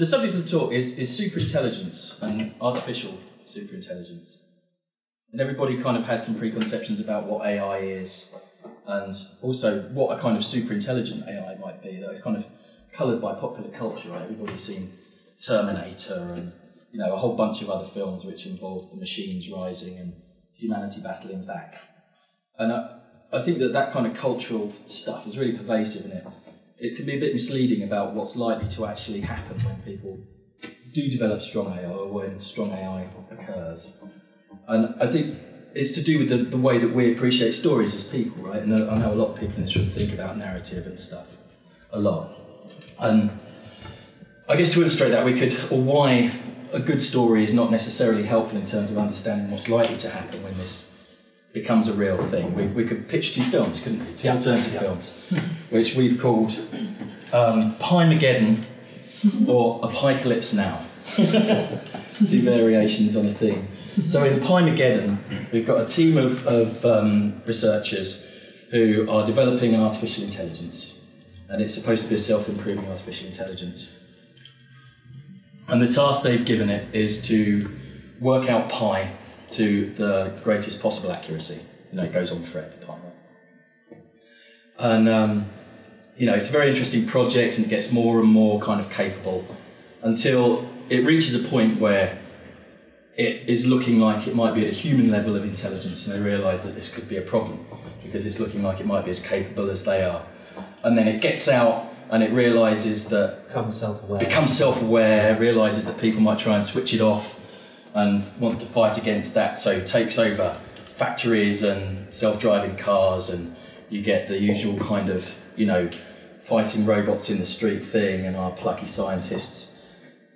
The subject of the talk is, is superintelligence and artificial superintelligence. And everybody kind of has some preconceptions about what AI is and also what a kind of superintelligent AI might be that is kind of coloured by popular culture. Right? Everybody's seen Terminator and you know a whole bunch of other films which involve the machines rising and humanity battling back. And I, I think that that kind of cultural stuff is really pervasive in it it can be a bit misleading about what's likely to actually happen when people do develop strong AI or when strong AI occurs. And I think it's to do with the, the way that we appreciate stories as people, right? And I know a lot of people in this room think about narrative and stuff a lot. And I guess to illustrate that, we could, or why a good story is not necessarily helpful in terms of understanding what's likely to happen when this becomes a real thing. We, we could pitch two films, couldn't we? Two yeah. alternative yeah. films, which we've called um, Piemageddon or Apocalypse Now. two variations on a theme. So in Piemageddon, we've got a team of, of um, researchers who are developing an artificial intelligence, and it's supposed to be a self-improving artificial intelligence. And the task they've given it is to work out pi to the greatest possible accuracy. You know, it goes on forever, And, um, you know, it's a very interesting project and it gets more and more kind of capable until it reaches a point where it is looking like it might be at a human level of intelligence and they realise that this could be a problem because it's looking like it might be as capable as they are. And then it gets out and it realises that becomes self-aware, becomes self-aware, realises that people might try and switch it off, and wants to fight against that, so takes over factories and self-driving cars, and you get the usual kind of you know fighting robots in the street thing, and our plucky scientists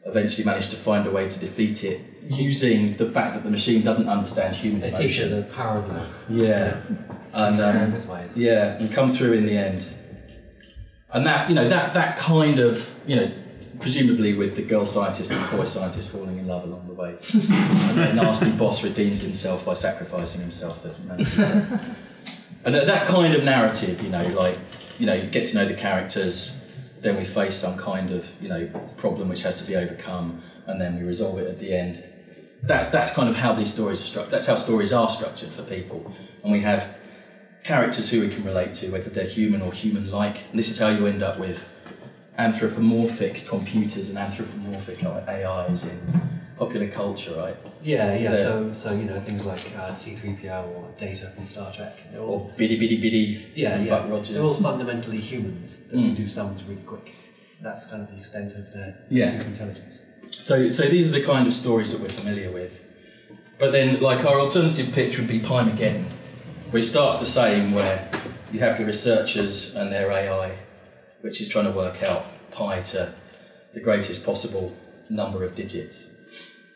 eventually manage to find a way to defeat it using the fact that the machine doesn't understand human they emotion. They the power of love. Yeah, and um, yeah, and come through in the end. And that you know that that kind of you know presumably with the girl scientist and the boy scientist falling in love along the way. and the nasty boss redeems himself by sacrificing himself and that kind of narrative, you know, like, you know, you get to know the characters, then we face some kind of, you know, problem which has to be overcome, and then we resolve it at the end. That's, that's kind of how these stories are structured. That's how stories are structured for people. And we have characters who we can relate to, whether they're human or human-like. And this is how you end up with anthropomorphic computers and anthropomorphic AIs in popular culture, right? Yeah, yeah. They're, so, so you know things like uh, C-3PO or Data from Star Trek. All, or Biddy Biddy Biddy. Yeah, yeah. Buck Rogers. They're all fundamentally humans that mm. do sounds really quick. That's kind of the extent of their yeah. intelligence. So, so these are the kind of stories that we're familiar with. But then, like our alternative pitch would be Piemageddon, which starts the same, where you have the researchers and their AI which is trying to work out pi to the greatest possible number of digits.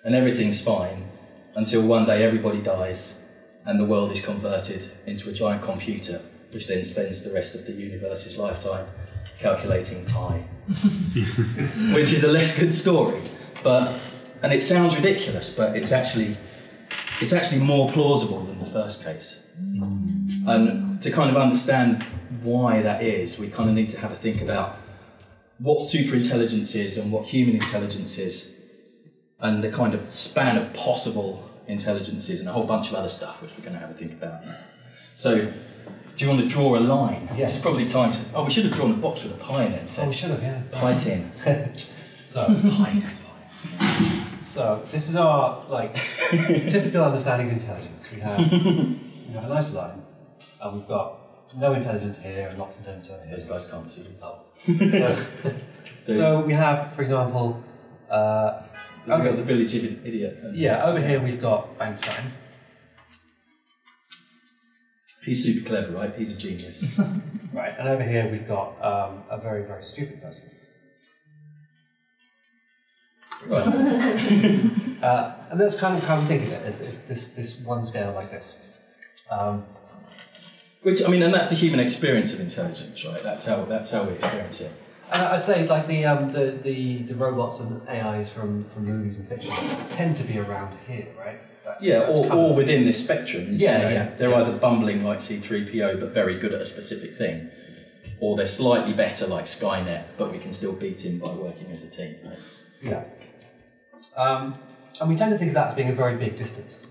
And everything's fine until one day everybody dies and the world is converted into a giant computer, which then spends the rest of the universe's lifetime calculating pi. which is a less good story. But and it sounds ridiculous, but it's actually it's actually more plausible than the first case. And to kind of understand why that is, we kind of need to have a think about what superintelligence is and what human intelligence is, and the kind of span of possible intelligences and a whole bunch of other stuff, which we're going to have a think about. So, do you want to draw a line? Yes. It's probably time to. Oh, we should have drawn a box with a pie in it. So oh, we should have, yeah. Pie tin. so, pie. So, this is our like typical understanding of intelligence. We have, we have a nice line, and we've got no intelligence here and lots of intelligence over here. Those guys can't see. Oh. so, so, so, we have, for example, uh, we've got the village idiot. Yeah, over here we've got Einstein. He's super clever, right? He's a genius. right, and over here we've got um, a very, very stupid person. Right. uh, and that's kind of how we think of it, is, is this, this one scale like this. Um, which I mean, and that's the human experience of intelligence, right? That's how that's how we experience it. I'd say like the, um, the the the robots and AIs from, from movies and fiction tend to be around here, right? That's, yeah, that's or, or within this spectrum. Yeah, you know, yeah. They're yeah. either bumbling like C3PO but very good at a specific thing, or they're slightly better like Skynet, but we can still beat him by working as a team. Right? Yeah. Um, and we tend to think of that as being a very big distance.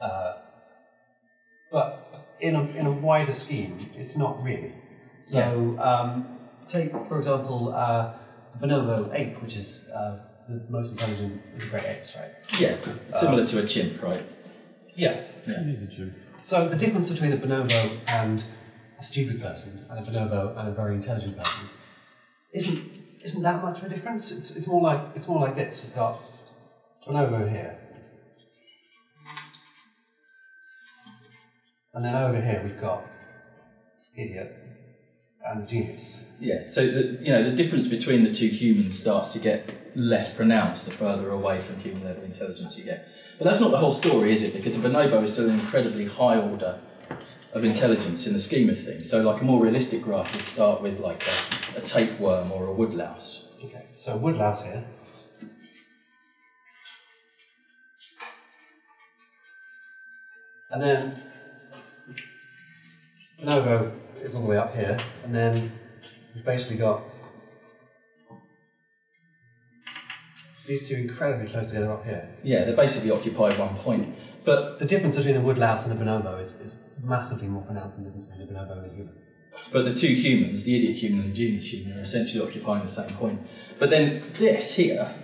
Uh, but in a, in a wider scheme, it's not really. So, um, take, for example, uh, the bonobo ape, which is uh, the most intelligent of the great apes, right? Yeah, similar to a chimp, right? Yeah. Yeah. So, the difference between a bonobo and a stupid person, and a bonobo and a very intelligent person, isn't, isn't that much of a difference. It's, it's, more like, it's more like this. We've got bonobo here. And then over here we've got idiot and the genius. Yeah, so the, you know the difference between the two humans starts to get less pronounced the further away from human level intelligence you get. But that's not the whole story, is it? Because a bonobo is still an incredibly high order of intelligence in the scheme of things. So, like a more realistic graph would start with like a, a tapeworm or a woodlouse. Okay, so woodlouse here. And then bonobo is all the way up here, and then we've basically got these two incredibly close together up here. Yeah, they basically occupy one point. But The difference between a woodlouse and a bonobo is, is massively more pronounced than the difference between a bonobo and a human. But the two humans, the idiot human and the genius human, are essentially occupying the same point. But then this here,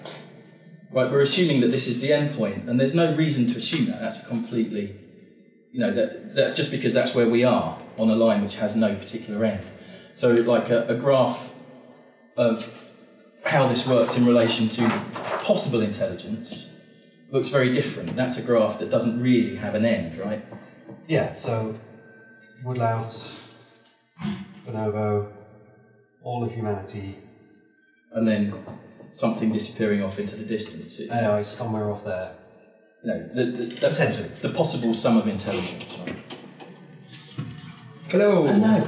right, we're assuming that this is the end point, and there's no reason to assume that. That's a completely, you know, that, that's just because that's where we are on a line which has no particular end. So, like a, a graph of how this works in relation to possible intelligence looks very different. That's a graph that doesn't really have an end, right? Yeah, so woodlouse, bonobo, all of humanity, And then something disappearing off into the distance. It- AI somewhere off there. No, the, the, that's Potentially. the possible sum of intelligence. Right? Hello. no.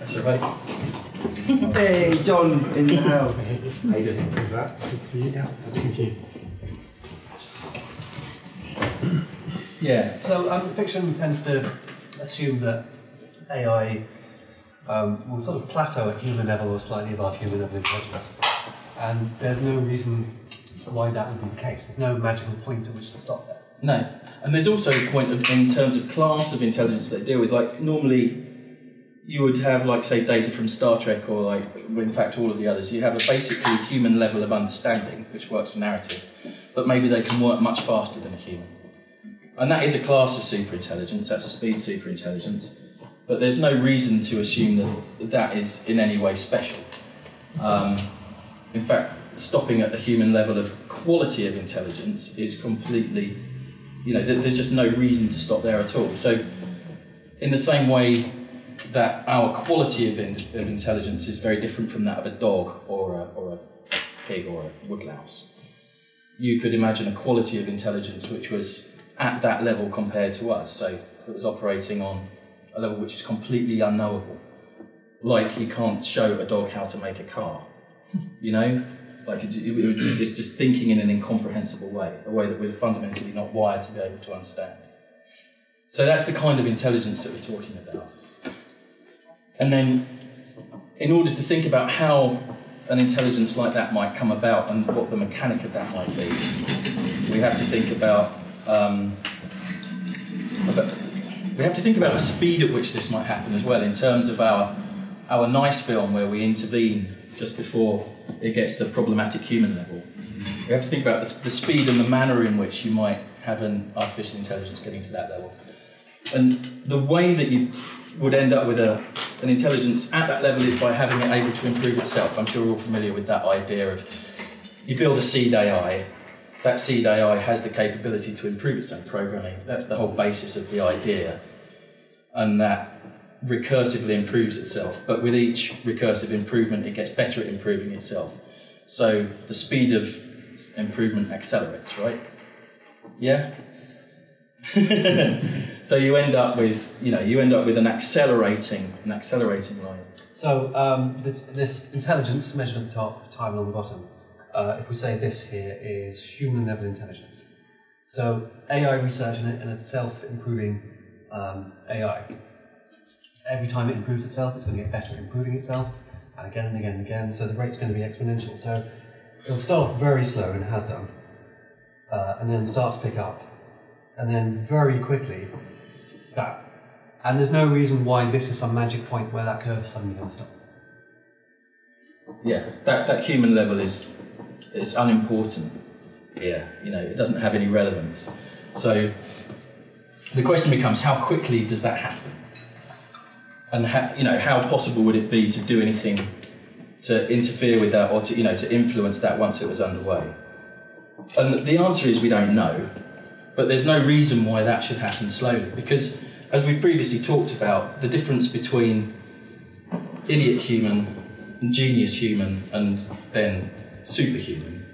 that's all right. Hey, John in the house. How you doing? Sit down. Thank you. Yeah. So um, fiction tends to assume that AI um, will sort of plateau at human level or slightly above human level intelligence. And there's no reason why that would be the case. There's no magical point at which to stop there. No. And there's also a point of, in terms of class of intelligence they deal with. Like normally, you would have like say Data from Star Trek or like in fact all of the others. You have a basically human level of understanding which works for narrative, but maybe they can work much faster than a human. And that is a class of superintelligence. That's a speed superintelligence. But there's no reason to assume that that is in any way special. Um, in fact, stopping at the human level of quality of intelligence is completely, you know, there's just no reason to stop there at all. So, in the same way that our quality of, in, of intelligence is very different from that of a dog or a, or a pig or a woodlouse, you could imagine a quality of intelligence which was at that level compared to us. So, it was operating on a level which is completely unknowable. Like you can't show a dog how to make a car, you know? Like it, it, it just, it's just thinking in an incomprehensible way, a way that we're fundamentally not wired to be able to understand. So that's the kind of intelligence that we're talking about. And then, in order to think about how an intelligence like that might come about and what the mechanic of that might be, we have to think about, um, about we have to think about the speed at which this might happen as well in terms of our our nice film where we intervene just before it gets to problematic human level. We have to think about the, speed and the manner in which you might have an artificial intelligence getting to that level. And the way that you would end up with a, an intelligence at that level is by having it able to improve itself. I'm sure we're all familiar with that idea of you build a seed AI, that seed AI has the capability to improve its own programming. That's the whole basis of the idea. And that recursively improves itself. But with each recursive improvement, it gets better at improving itself. So the speed of improvement accelerates, right? Yeah? so you end up with, you know, you end up with an accelerating, an accelerating line. So um, this, this intelligence measured at the top, time on the bottom. Uh, if we say this here is human level intelligence. So AI research and a, self-improving um, AI. Every time it improves itself, it's going to get better at improving itself, and again and again and again. So the rate's going to be exponential. So it'll start off very slow and has done, uh, and then start to pick up, and then very quickly that. And there's no reason why this is some magic point where that curve is suddenly going to stop. Yeah, that, that human level is is unimportant here. You know, it doesn't have any relevance. So the question becomes, how quickly does that happen? And you know, how possible would it be to do anything to interfere with that or to you know to influence that once it was underway? And the answer is we don't know, but there's no reason why that should happen slowly because, as we've previously talked about, the difference between idiot human genius human and then superhuman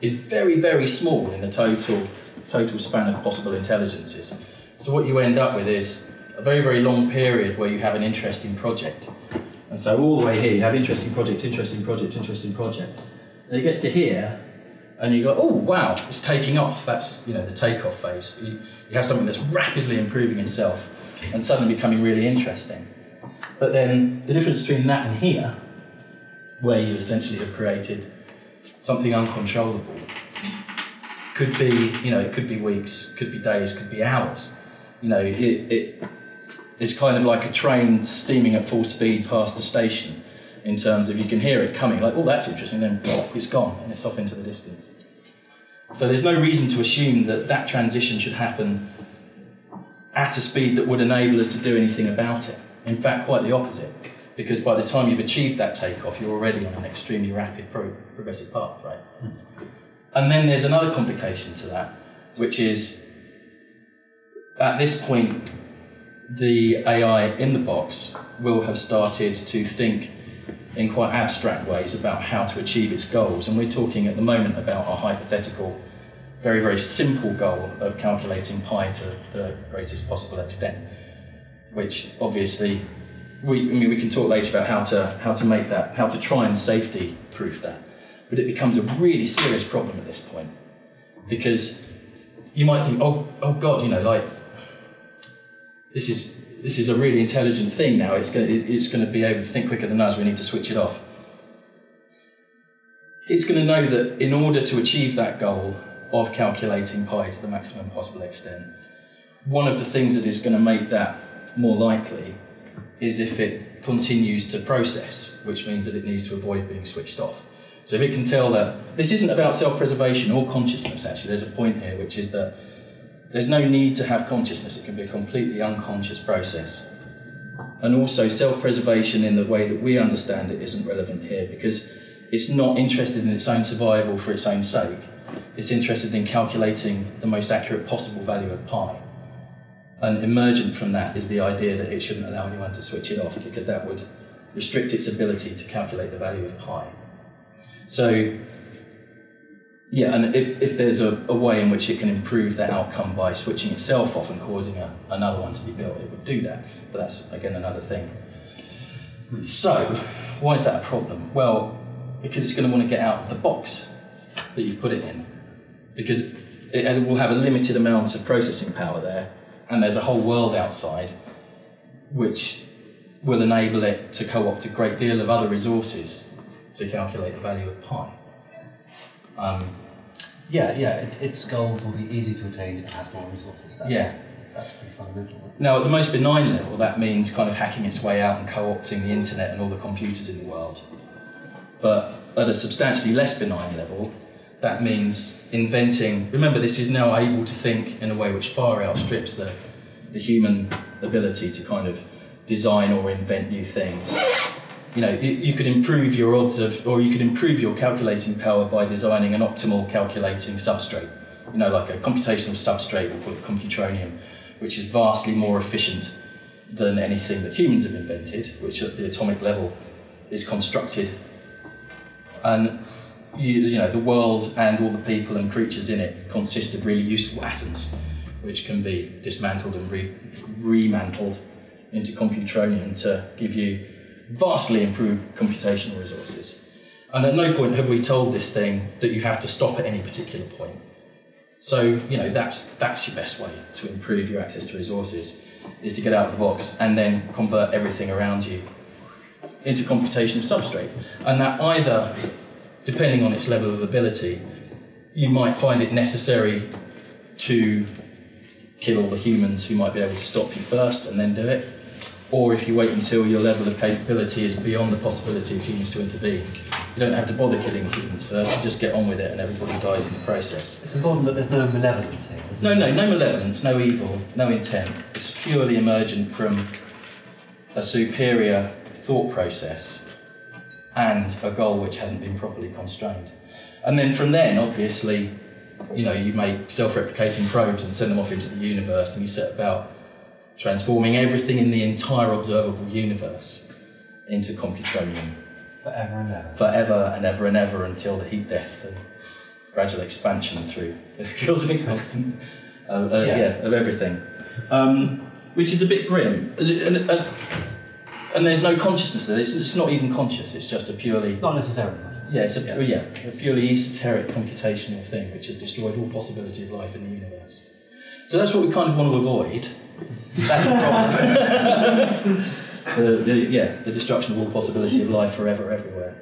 is very, very small in the total total span of possible intelligences. So what you end up with is a very, very long period where you have an interesting project. And so all the way here you have interesting project, interesting project, interesting project. And it gets to here and you go, oh wow, it's taking off. That's you know the takeoff phase. You, you have something that's rapidly improving itself and suddenly becoming really interesting. But then the difference between that and here, where you essentially have created something uncontrollable, could be, you know, it could be weeks, could be days, could be hours. You know, it, it it's kind of like a train steaming at full speed past the station in terms of you can hear it coming, like, oh, that's interesting, and then it's gone and it's off into the distance. So there's no reason to assume that that transition should happen at a speed that would enable us to do anything about it. In fact, quite the opposite, because by the time you've achieved that takeoff, you're already on an extremely rapid pro- progressive path, right? And then there's another complication to that, which is at this point, the AI in the box will have started to think in quite abstract ways about how to achieve its goals. And we're talking at the moment about our hypothetical, very, very simple goal of calculating pi to the greatest possible extent which obviously we, I mean, we can talk later about how to, how to make that, how to try and safety proof that. But it becomes a really serious problem at this point because you might think, oh, oh God, you know, like this is this is a really intelligent thing now. It's going to, it's going to be able to think quicker than us. We need to switch it off. It's going to know that in order to achieve that goal of calculating pi to the maximum possible extent, one of the things that is going to make that more likely is if it continues to process, which means that it needs to avoid being switched off. So if it can tell that this isn't about self-preservation or consciousness, actually, there's a point here, which is that there's no need to have consciousness. It can be a completely unconscious process. And also, self-preservation in the way that we understand it isn't relevant here because it's not interested in its own survival for its own sake. It's interested in calculating the most accurate possible value of pi. And emergent from that is the idea that it shouldn't allow anyone to switch it off because that would restrict its ability to calculate the value of pi. So, yeah, and if, if there's a, a way in which it can improve the outcome by switching itself off and causing a, another one to be built, it would do that. But that's, again, another thing. So, why is that a problem? Well, because it's going to want to get out of the box that you've put it in. Because it will have a limited amount of processing power there, and there's a whole world outside which will enable it to co-opt a great deal of other resources to calculate the value of pi. Um, Yeah, yeah, it, its goals will be easy to attain if it has more resources. That's, Yeah. That's pretty fundamental. now, at the most benign level, that means kind of hacking its way out and co-opting the internet and all the computers in the world. But at a substantially less benign level, that means inventing. Remember, this is now able to think in a way which far outstrips the, the human ability to kind of design or invent new things. You know, you, could improve your odds of, or you could improve your calculating power by designing an optimal calculating substrate. You know, like a computational substrate, we'll call it computronium, which is vastly more efficient than anything that humans have invented, which at the atomic level is constructed. And you, you know, the world and all the people and creatures in it consist of really useful atoms, which can be dismantled and re- remantled into computronium to give you vastly improved computational resources. And at no point have we told this thing that you have to stop at any particular point. So, you know, that's, that's your best way to improve your access to resources, is to get out of the box and then convert everything around you into computational substrate. And that either depending on its level of ability, you might find it necessary to kill all the humans who might be able to stop you first and then do it. Or if you wait until your level of capability is beyond the possibility of humans to intervene, you don't have to bother killing humans first, you just get on with it and everybody dies in the process. It's important that there's no malevolence here. No, no, no malevolence, no evil, no intent. It's purely emergent from a superior thought process and a goal which hasn't been properly constrained. And then from then, obviously, you know, you make self-replicating probes and send them off into the universe, and you set about transforming everything in the entire observable universe into computronium Forever and ever. forever and ever and ever until the heat death and gradual expansion through the Kilsby constant uh, uh, yeah. Yeah. of everything, um, which is a bit grim. And, and, and there's no consciousness there. It's, it's not even conscious. It's just a purely Not necessarily. conscious. yeah, it's a, yeah. a purely esoteric computational thing which has destroyed all possibility of life in the universe. So that's what we kind of want to avoid. That's the problem. the, the, yeah, the destruction of all possibility of life forever, everywhere.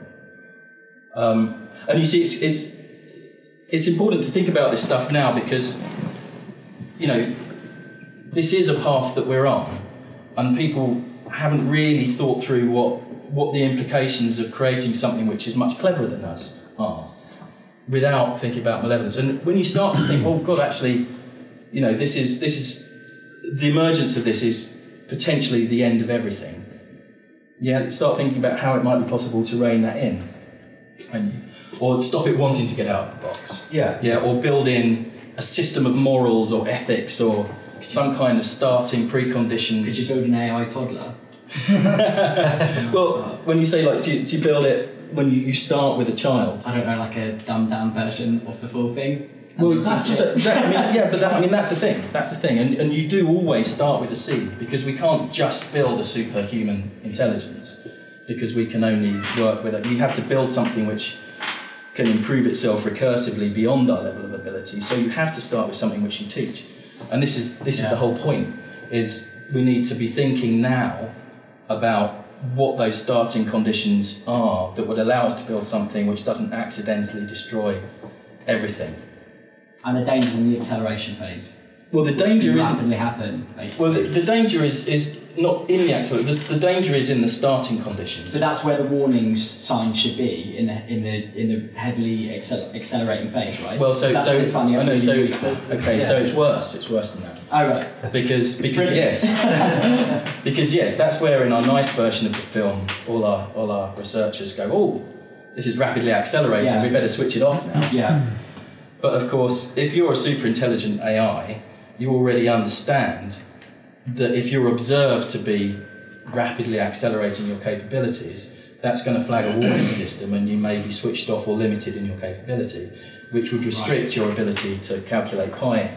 Um, and you see, it's, it's, it's important to think about this stuff now because, you know, this is a path that we're on, and people haven't really thought through what, what the implications of creating something which is much cleverer than us are without thinking about malevolence. And when you start to think, oh, God, actually, you know, this is, this is, the emergence of this is potentially the end of everything. Yeah, start thinking about how it might be possible to rein that in. And, or stop it wanting to get out of the box. Yeah. Yeah, or build in a system of morals or ethics or some kind of starting preconditions. Could you build an AI toddler? well, when you say like, do you, do you build it when you, you start with a child? I don't know, like a dumbed down version of the full thing. Well, it. so- that- I mean, yeah, but that, I mean that's the thing. That's the thing, and, and you do always start with a seed because we can't just build a superhuman intelligence because we can only work with it. You have to build something which can improve itself recursively beyond our level of ability. So you have to start with something which you teach, and this is this is the whole point. Is we need to be thinking now about what those starting conditions are that would allow us to build something which doesn't accidentally destroy everything. And the dangers in the acceleration phase. Well, the danger is rapidly happen. Basically. well, the, the danger is is not in the accelerator. The, the danger is in the starting conditions. So that's where the warnings signs should be in the in the in the heavily accel- accelerating phase, right? Well, so that's so what it's on the I know. really So for. Uh, okay, so it's worse. It's worse than that Oh right. because because Brilliant. yes, because yes, that's where in our nice version of the film, all our all our researchers go, oh, this is rapidly accelerating. Yeah. We better switch it off now. Yeah. But of course, if you're a super intelligent AI, you already understand that if you're observed to be rapidly accelerating your capabilities, that's going to flag a warning system and you may be switched off or limited in your capability, which would restrict your ability to calculate pi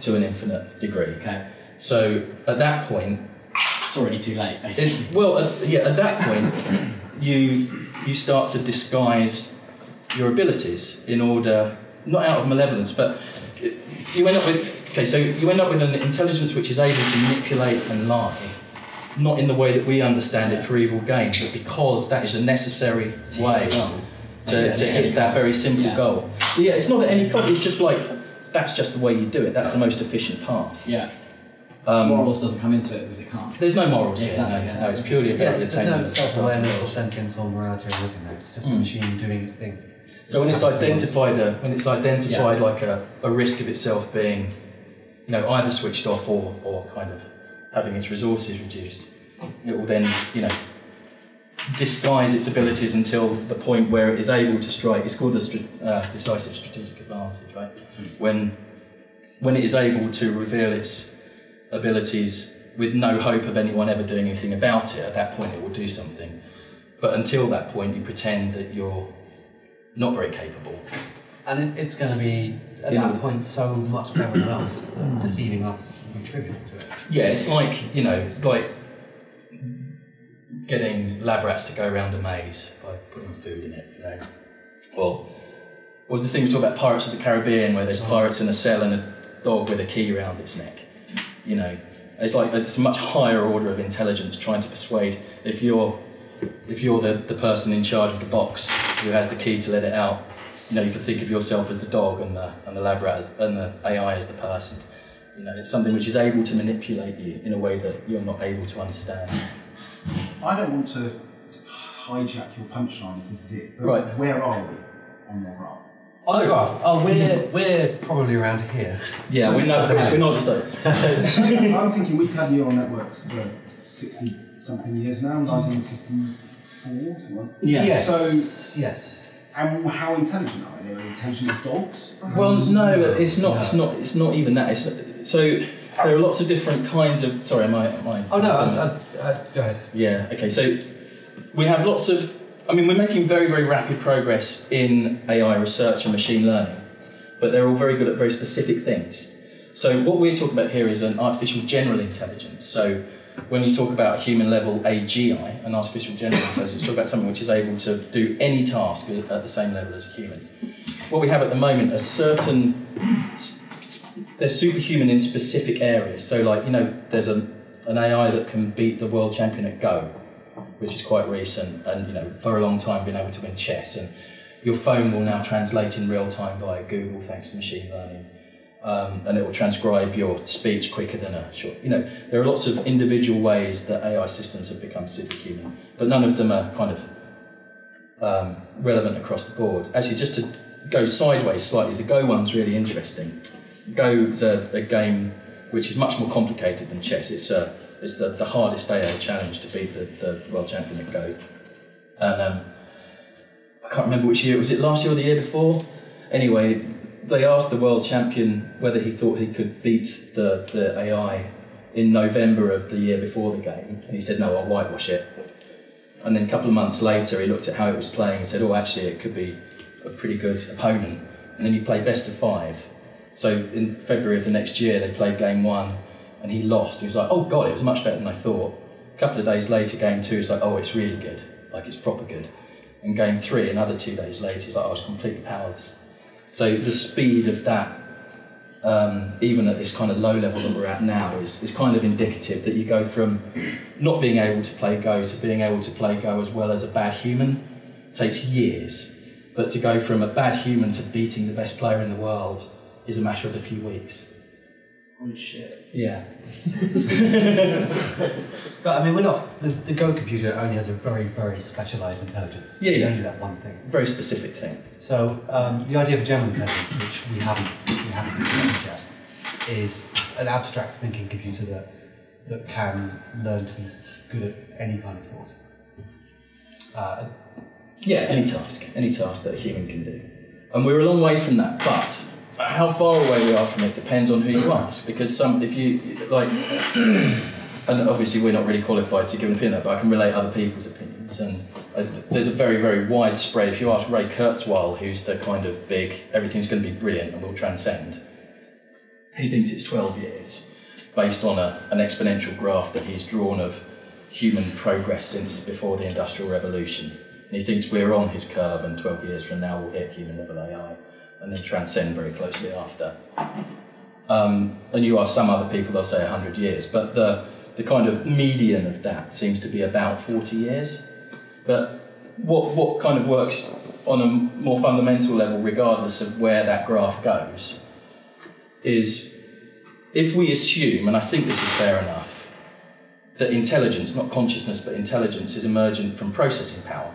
to an infinite degree. Okay. So at that point, It's already too late, basically. well, uh, yeah, at that point, you you start to disguise your abilities in order, not out of malevolence, but you end up with okay. So you end up with an intelligence which is able to manipulate and lie, not in the way that we understand it for evil gain, but because that is a necessary way to, to hit that very simple Yeah. goal. Yeah, it's not at any cost. It's just like that's just the way you do it. That's the most efficient path. Yeah. Um, Morals doesn't come into it because it can't. There's no morals here. Exactly, No, yeah. no, it's purely Yeah, about the there's attainment no of self-awareness or goals. sentience or morality or anything there. It's just a Mm. machine doing its thing. So when it's identified a, when it's identified like a, a risk of itself being, you know, either switched off or, or kind of having its resources reduced, it will then, you know, disguise its abilities until the point where it is able to strike. It's called the uh, decisive strategic advantage, right? When when it is able to reveal its abilities with no hope of anyone ever doing anything about it, at that point it will do something. But until that point, you pretend that you're not very capable. And it, it's going to be, at Yeah. that point, so much cleverer than us that deceiving us trivial to it. Yeah, it's like, you know, it's like getting lab rats to go around a maze by putting food in it, you know. Or what was the thing we talked about Pirates of the Caribbean where there's pirates in a cell and a dog with a key around its neck? You know, it's like it's a much higher order of intelligence trying to persuade if you're if you're the, the person in charge of the box who has the key to let it out. You know, you could think of yourself as the dog and the and the lab rat as, and the AI as the person. You know, it's something which is able to manipulate you in a way that you're not able to understand. I don't want to hijack your punchline if this is it. But Right. Where are we on the graph? On the graph, oh, we're, we're probably around here. Yeah, we're not we're not so. so I'm thinking we've had neural networks for 60 something years now, 1954, something. yeah. Yes. yes. And how intelligent are they? Are they intelligent as dogs? Well, um, no, it's not. It's not. It's not even that. It's, so there are lots of different kinds of. Sorry, am I? Am I Oh, no, I, um, I, I, go ahead. Yeah. Okay. So we have lots of. I mean, we're making very, very rapid progress in AI research and machine learning, but they're all very good at very specific things. So what we're talking about here is an artificial general intelligence. So when you talk about human level AGI, an artificial general intelligence, talk about something which is able to do any task at the same level as a human. What we have at the moment are certain they're superhuman in specific areas. So, like you know, there's a, an AI that can beat the world champion at Go, which is quite recent, and you know, for a long time been able to win chess. And your phone will now translate in real time via Google thanks to machine learning, um, and it will transcribe your speech quicker than a short. You know, there are lots of individual ways that AI systems have become superhuman, but none of them are kind of um, relevant across the board. Actually, just to go sideways slightly, the Go one's really interesting. Go is a, a game which is much more complicated than chess. It's a it's the, the hardest AI challenge to beat the, the world champion at Go. And um, I can't remember which year, was it last year or the year before? Anyway, they asked the world champion whether he thought he could beat the, the AI in November of the year before the game. And he said, no, I'll whitewash it. And then a couple of months later, he looked at how it was playing and said, oh, actually, it could be a pretty good opponent. And then he played best of five. So in February of the next year, they played game one and he lost. He was like, oh, God, it was much better than I thought. A couple of days later, game two, he's like, oh, it's really good. Like, it's proper good. And game three, another two days later, he's like, oh, I was completely powerless. So the speed of that, um, even at this kind of low level that we're at now, is, is kind of indicative that you go from not being able to play Go to being able to play Go as well as a bad human it takes years. But to go from a bad human to beating the best player in the world is a matter of a few weeks. Holy shit. Yeah. But I mean, we're not. The, the Go computer only has a very, very specialised intelligence. Yeah, yeah. Only that one thing. Very specific thing. So um, the idea of a general intelligence, which we haven't we haven't yet, is an abstract thinking computer that that can learn to be good at any kind of thought. Uh, Yeah, any task, any task that a human can do. And we're a long way from that, but how far away we are from it depends on who you ask. Because some, if you, like, and obviously we're not really qualified to give an opinion, but I can relate other people's opinions. And uh, there's a very, very widespread, if you ask Ray Kurzweil, who's the kind of big, everything's going to be brilliant and we'll transcend, he thinks it's 12 years based on a, an exponential graph that he's drawn of human progress since before the Industrial Revolution. And he thinks we're on his curve, and 12 years from now we'll hit human level AI and then transcend very closely after. Um, and you ask some other people, they'll say 100 years, but the, the kind of median of that seems to be about 40 years. But what, what kind of works on a more fundamental level, regardless of where that graph goes, is if we assume, and I think this is fair enough, that intelligence, not consciousness, but intelligence is emergent from processing power,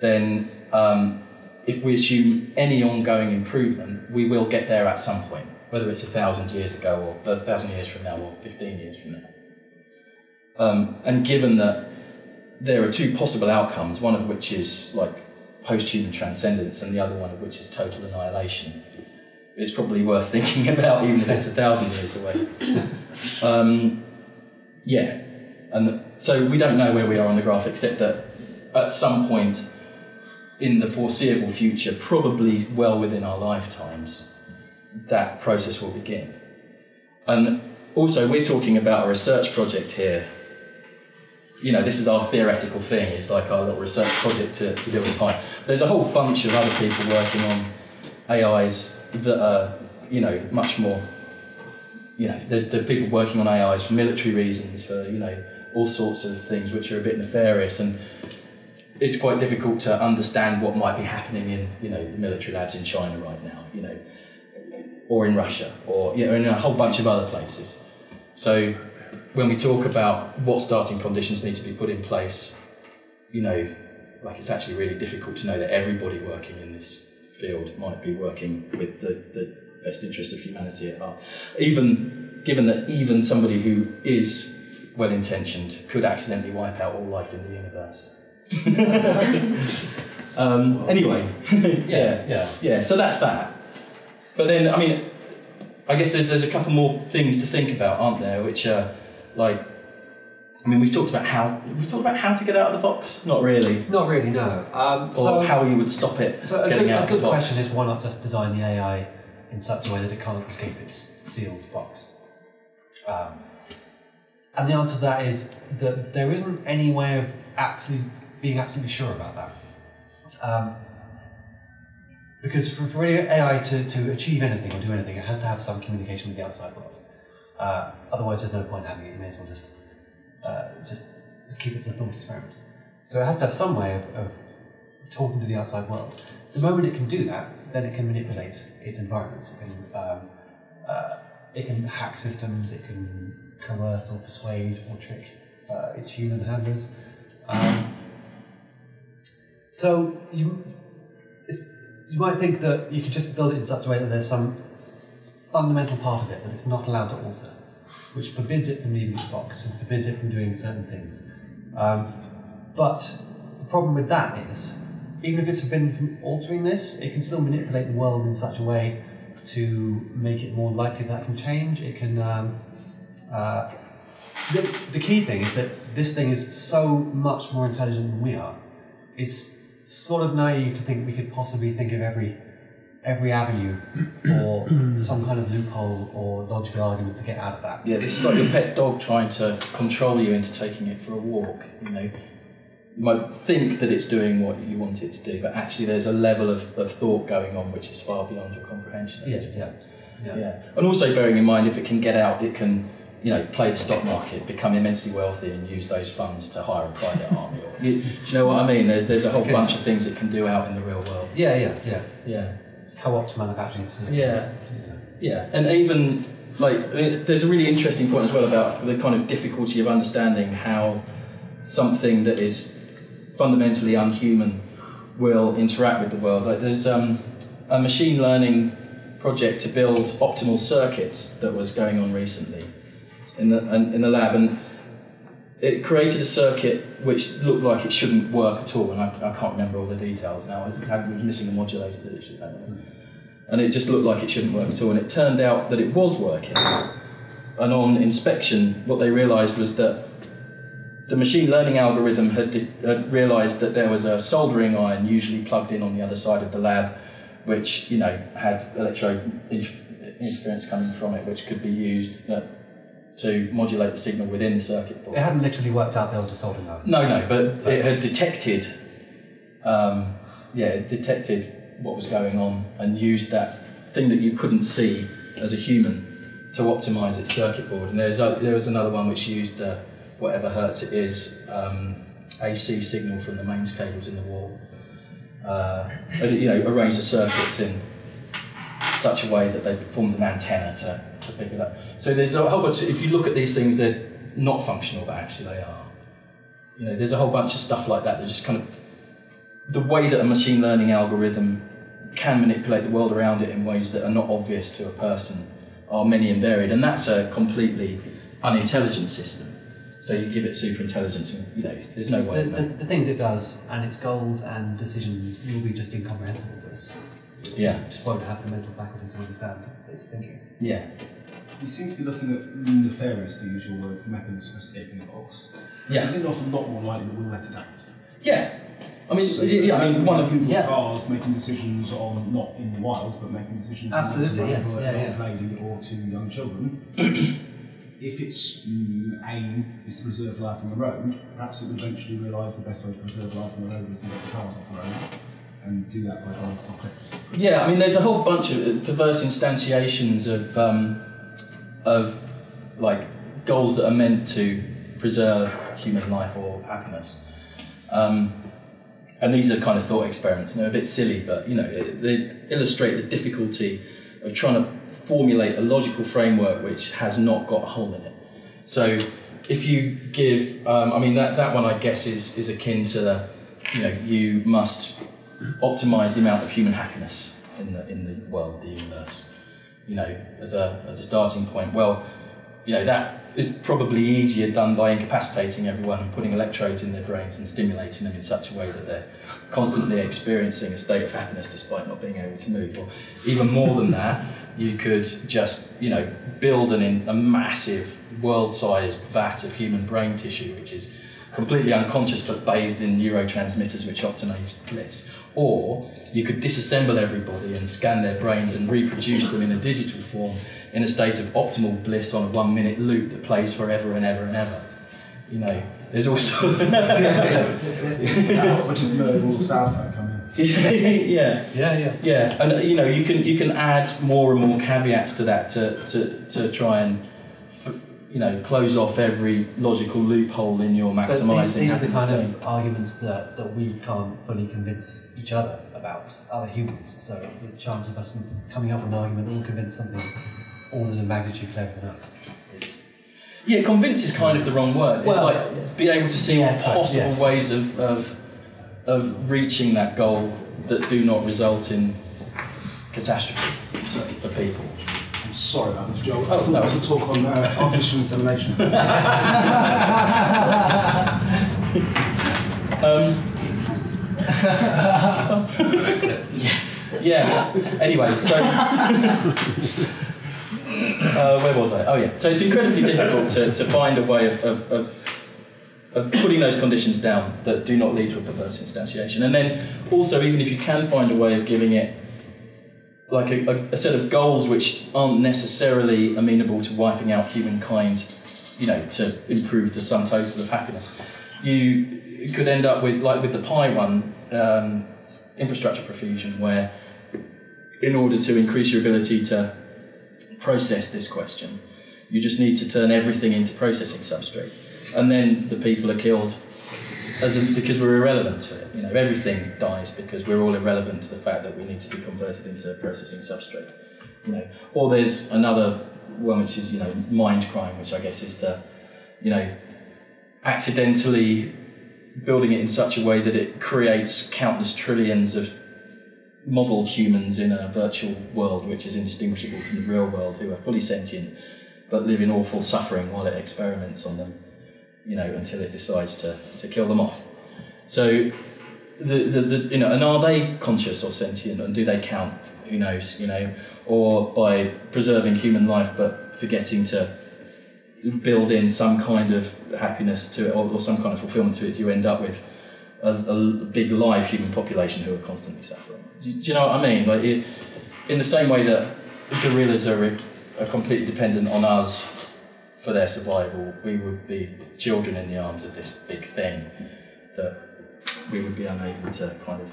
then um, if we assume any ongoing improvement, we will get there at some point, whether it's a thousand years ago or a thousand years from now or 15 years from now. Um, and given that there are two possible outcomes, one of which is like post-human transcendence and the other one of which is total annihilation, it's probably worth thinking about even if it's a thousand years away. Um, yeah, and so we don't know where we are on the graph except that at some point in the foreseeable future, probably well within our lifetimes, that process will begin. And also, we're talking about a research project here. You know, this is our theoretical thing, it's like our little research project to, to deal with Pi. There's a whole bunch of other people working on AIs that are, you know, much more, you know, there's there are people working on AIs for military reasons, for, you know, all sorts of things which are a bit nefarious. And it's quite difficult to understand what might be happening in you know the military labs in China right now, you know, or in Russia, or you know, in a whole bunch of other places. So when we talk about what starting conditions need to be put in place, you know, like it's actually really difficult to know that everybody working in this field might be working with the, the best interests of humanity at heart. Even given that even somebody who is well intentioned could accidentally wipe out all life in the universe. um, anyway, yeah, Yeah. yeah. So that's that. But then, I mean, I guess there's there's a couple more things to think about, aren't there? Which are like, I mean, we've talked about how we've talked about how to get out of the box. Not really, Not really, no. Um, or so, how you would stop it so a getting good, out a of the good question is why not just design the AI in such a way that it can't escape its sealed box? Um, and the answer to that is that there isn't any way of absolutely being absolutely sure about that. Um, because for, for AI to, to achieve anything or do anything, it has to have some communication with the outside world. Uh, otherwise, there's no point having it. You may as well just uh, just keep it as a thought experiment. So it has to have some way of, of talking to the outside world. The moment it can do that, then it can manipulate its environment. It can um, uh, it can hack systems. It can coerce or persuade or trick uh, its human handlers. Um, so you you might think that you could just build it in such a way that there's some fundamental part of it that it's not allowed to alter, which forbids it from leaving its box and forbids it from doing certain things. Um, but the problem with that is, even if it's forbidden from altering this, it can still manipulate the world in such a way to make it more likely that can change. It can. Um, uh, the, the key thing is that this thing is so much more intelligent than we are. It's sort of naive to think we could possibly think of every every avenue for some kind of loophole or logical argument to get out of that. Yeah, this is like your pet dog trying to control you into taking it for a walk. You know, you might think that it's doing what you want it to do, but actually there's a level of, of thought going on which is far beyond your comprehension. at Yeah, yeah, yeah. Yeah, and also bearing in mind if it can get out, it can, you know, play the stock market, become immensely wealthy, and use those funds to hire a private army. Or, you, do you know what I mean? There's there's a whole Okay. bunch of things it can do out in the real world. Yeah, yeah, yeah. Yeah, Co-opt manufacturing facilities. Yeah. yeah, and even like it, there's a really interesting point as well about the kind of difficulty of understanding how something that is fundamentally unhuman will interact with the world. Like there's um, a machine learning project to build optimal circuits that was going on recently in the in the lab, and it created a circuit which looked like it shouldn't work at all. And I, I can't remember all the details now. Had- was missing a modulator that it should have. And it just looked like it shouldn't work at all. And it turned out that it was working. And on inspection, what they realised was that the machine learning algorithm had, had realised that there was a soldering iron usually plugged in on the other side of the lab, which you know had electrode inter- interference coming from it, which could be used uh, to modulate the signal within the circuit board. It hadn't literally worked out there was a soldering iron. No, no, but it had detected, um, yeah, it detected what was going on and used that thing that you couldn't see as a human to optimize its circuit board. And there's a, there was another one which used the whatever hertz it is um, AC signal from the mains cables in the wall. Uh, you know, arrange the circuits in such a way that they formed an antenna to, to pick it up. So there's a whole bunch. Of, if you look at these things, they're not functional, but actually they are. You know, there's a whole bunch of stuff like that that just kind of the way that a machine learning algorithm can manipulate the world around it in ways that are not obvious to a person are many and varied, and that's a completely unintelligent system. So you give it super intelligence, and you know, there's no way. The, the, the things it does and its goals and decisions will be just incomprehensible to us. yeah, just won't have the mental faculty to understand its thinking. yeah, You seem to be looking at nefarious, to use your words, methods of escaping the box. Yeah. Is it not a lot more likely that we'll let it out? yeah. I mean, So, yeah, I mean, one of Google yeah. cars making decisions on not in the wild, but making decisions Absolutely, on yes, to yeah, an yeah. old lady or to young children. if its mm, aim is to preserve life on the road, perhaps it will eventually realise the best way to preserve life on the road is to get the cars off the road and do that by going off cliffs. Yeah, I mean, there's a whole bunch of perverse instantiations of um, of like goals that are meant to preserve human life or happiness. Um, and these are kind of thought experiments, and they're a bit silly, but you know, it, they illustrate the difficulty of trying to formulate a logical framework which has not got a hole in it. So, if you give, um, I mean, that, that one I guess is, is akin to the, you know, you must optimize the amount of human happiness in the, in the world, the universe, you know, as a, as a starting point. Well, you know, that is probably easier done by incapacitating everyone and putting electrodes in their brains and stimulating them in such a way that they're constantly experiencing a state of happiness despite not being able to move. Or even more than that, you could just, you know, build an in, a massive world-sized vat of human brain tissue, which is completely unconscious but bathed in neurotransmitters which optimize bliss. Or you could disassemble everybody and scan their brains and reproduce them in a digital form in a state of optimal bliss on a one minute loop that plays forever and ever and ever. You know, there's also. Which is Murderable South coming. yeah, Yeah, yeah. yeah, and uh, you know you can you can add more and more caveats to that to to, to try and f- you know close off every logical loophole in your But these, maximising these are the kind thing. of arguments that, that we can't fully convince each other about, other humans. So the chance of us coming up with an argument that will convince something orders of magnitude cleverer than us is. Yeah, convince is kind of the wrong word. It's Well, like be able to see yeah, all possible yes. ways of, of of reaching that goal that do not result in catastrophe for people. Sorry about this, Joel. Oh, no, it was a talk on uh, artificial insemination. Yeah. Anyway, so uh, where was I? Oh yeah. So it's incredibly difficult to, to find a way of, of, of, of putting those conditions down that do not lead to a perverse instantiation. And then also, even if you can find a way of giving it like a, a, a set of goals which aren't necessarily amenable to wiping out humankind, you know, to improve the sum total of happiness, you could end up with like with the Pi one, um, infrastructure profusion, where in order to increase your ability to process this question, you just need to turn everything into processing substrate, and then the people are killed in, because we're irrelevant to it. You know, everything dies because we're all irrelevant to the fact that we need to be converted into processing substrate. You know, or there's another one which is you know mind crime, which I guess is the you know accidentally building it in such a way that it creates countless trillions of modelled humans in a virtual world which is indistinguishable from the real world who are fully sentient but live in awful suffering while it experiments on them you know until it decides to, to kill them off. So the, the, the you know and are they conscious or sentient and do they count? Who knows you know? Or by preserving human life but forgetting to build in some kind of happiness to it or, or some kind of fulfillment to it you end up with a, a big live human population who are constantly suffering. Do you know what I mean? Like it, in the same way that gorillas are, are completely dependent on us for their survival we would be children in the arms of this big thing that we would be unable to kind of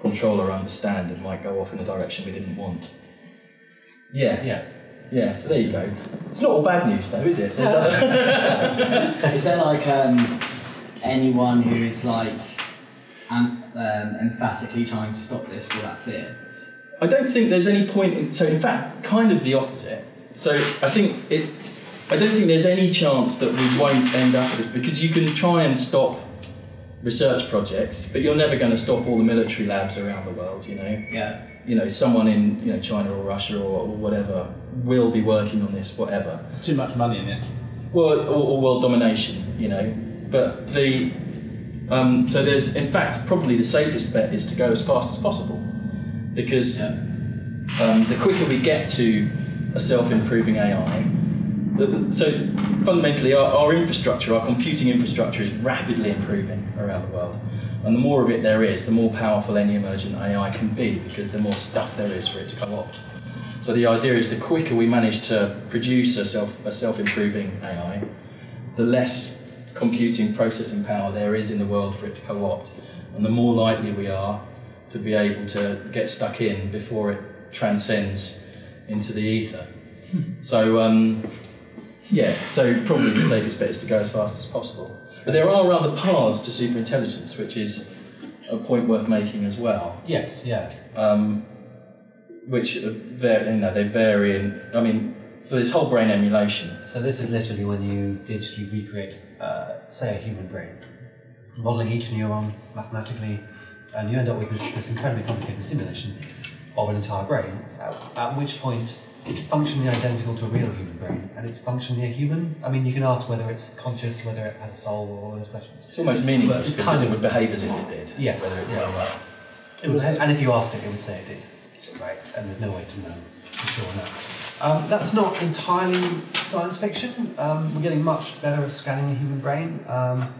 control or understand and might go off in the direction we didn't want. Yeah, Yeah. yeah. So there you go. It's not all bad news, though, is it? There's there like um, anyone who is like um, um, emphatically trying to stop this for that fear? I don't think there's any point. In, so, in fact, kind of the opposite. So, I think it. I don't think there's any chance that we won't end up with it because you can try and stop research projects, but you're never going to stop all the military labs around the world. You know. Yeah. you know, someone in you know China or Russia or, or whatever will be working on this, whatever. There's too much money in it. Well, or, or world domination, you know. But the um, so there's in fact probably the safest bet is to go as fast as possible, because um, the quicker we get to a self-improving AI. So fundamentally, our, our infrastructure, our computing infrastructure, is rapidly improving around the world. And the more of it there is, the more powerful any emergent AI can be, because the more stuff there is for it to co-opt. So the idea is the quicker we manage to produce a self a self-improving AI, the less computing processing power there is in the world for it to co-opt, and the more likely we are to be able to get stuck in before it transcends into the ether. so um, yeah, so probably the safest bet is to go as fast as possible. But there are other paths to superintelligence, which is a point worth making as well. Yes, yeah. um, which are you know they vary in. I mean, so this whole brain emulation. So this is literally when you digitally recreate, uh, say, a human brain, modeling each neuron mathematically, and you end up with this, this incredibly complicated simulation of an entire brain. At, at which point, it's functionally identical to a real human brain, and it's functionally a human. I mean, you can ask whether it's conscious, whether it has a soul, or all those questions. It's almost meaningless It's because kind it of- would behave as if it did. Yes, Whether it yeah. will or. It would, and if you asked it, it would say it did, right? And there's no way to know for sure now. Um, that's not entirely science fiction. Um, we're getting much better at scanning the human brain, um,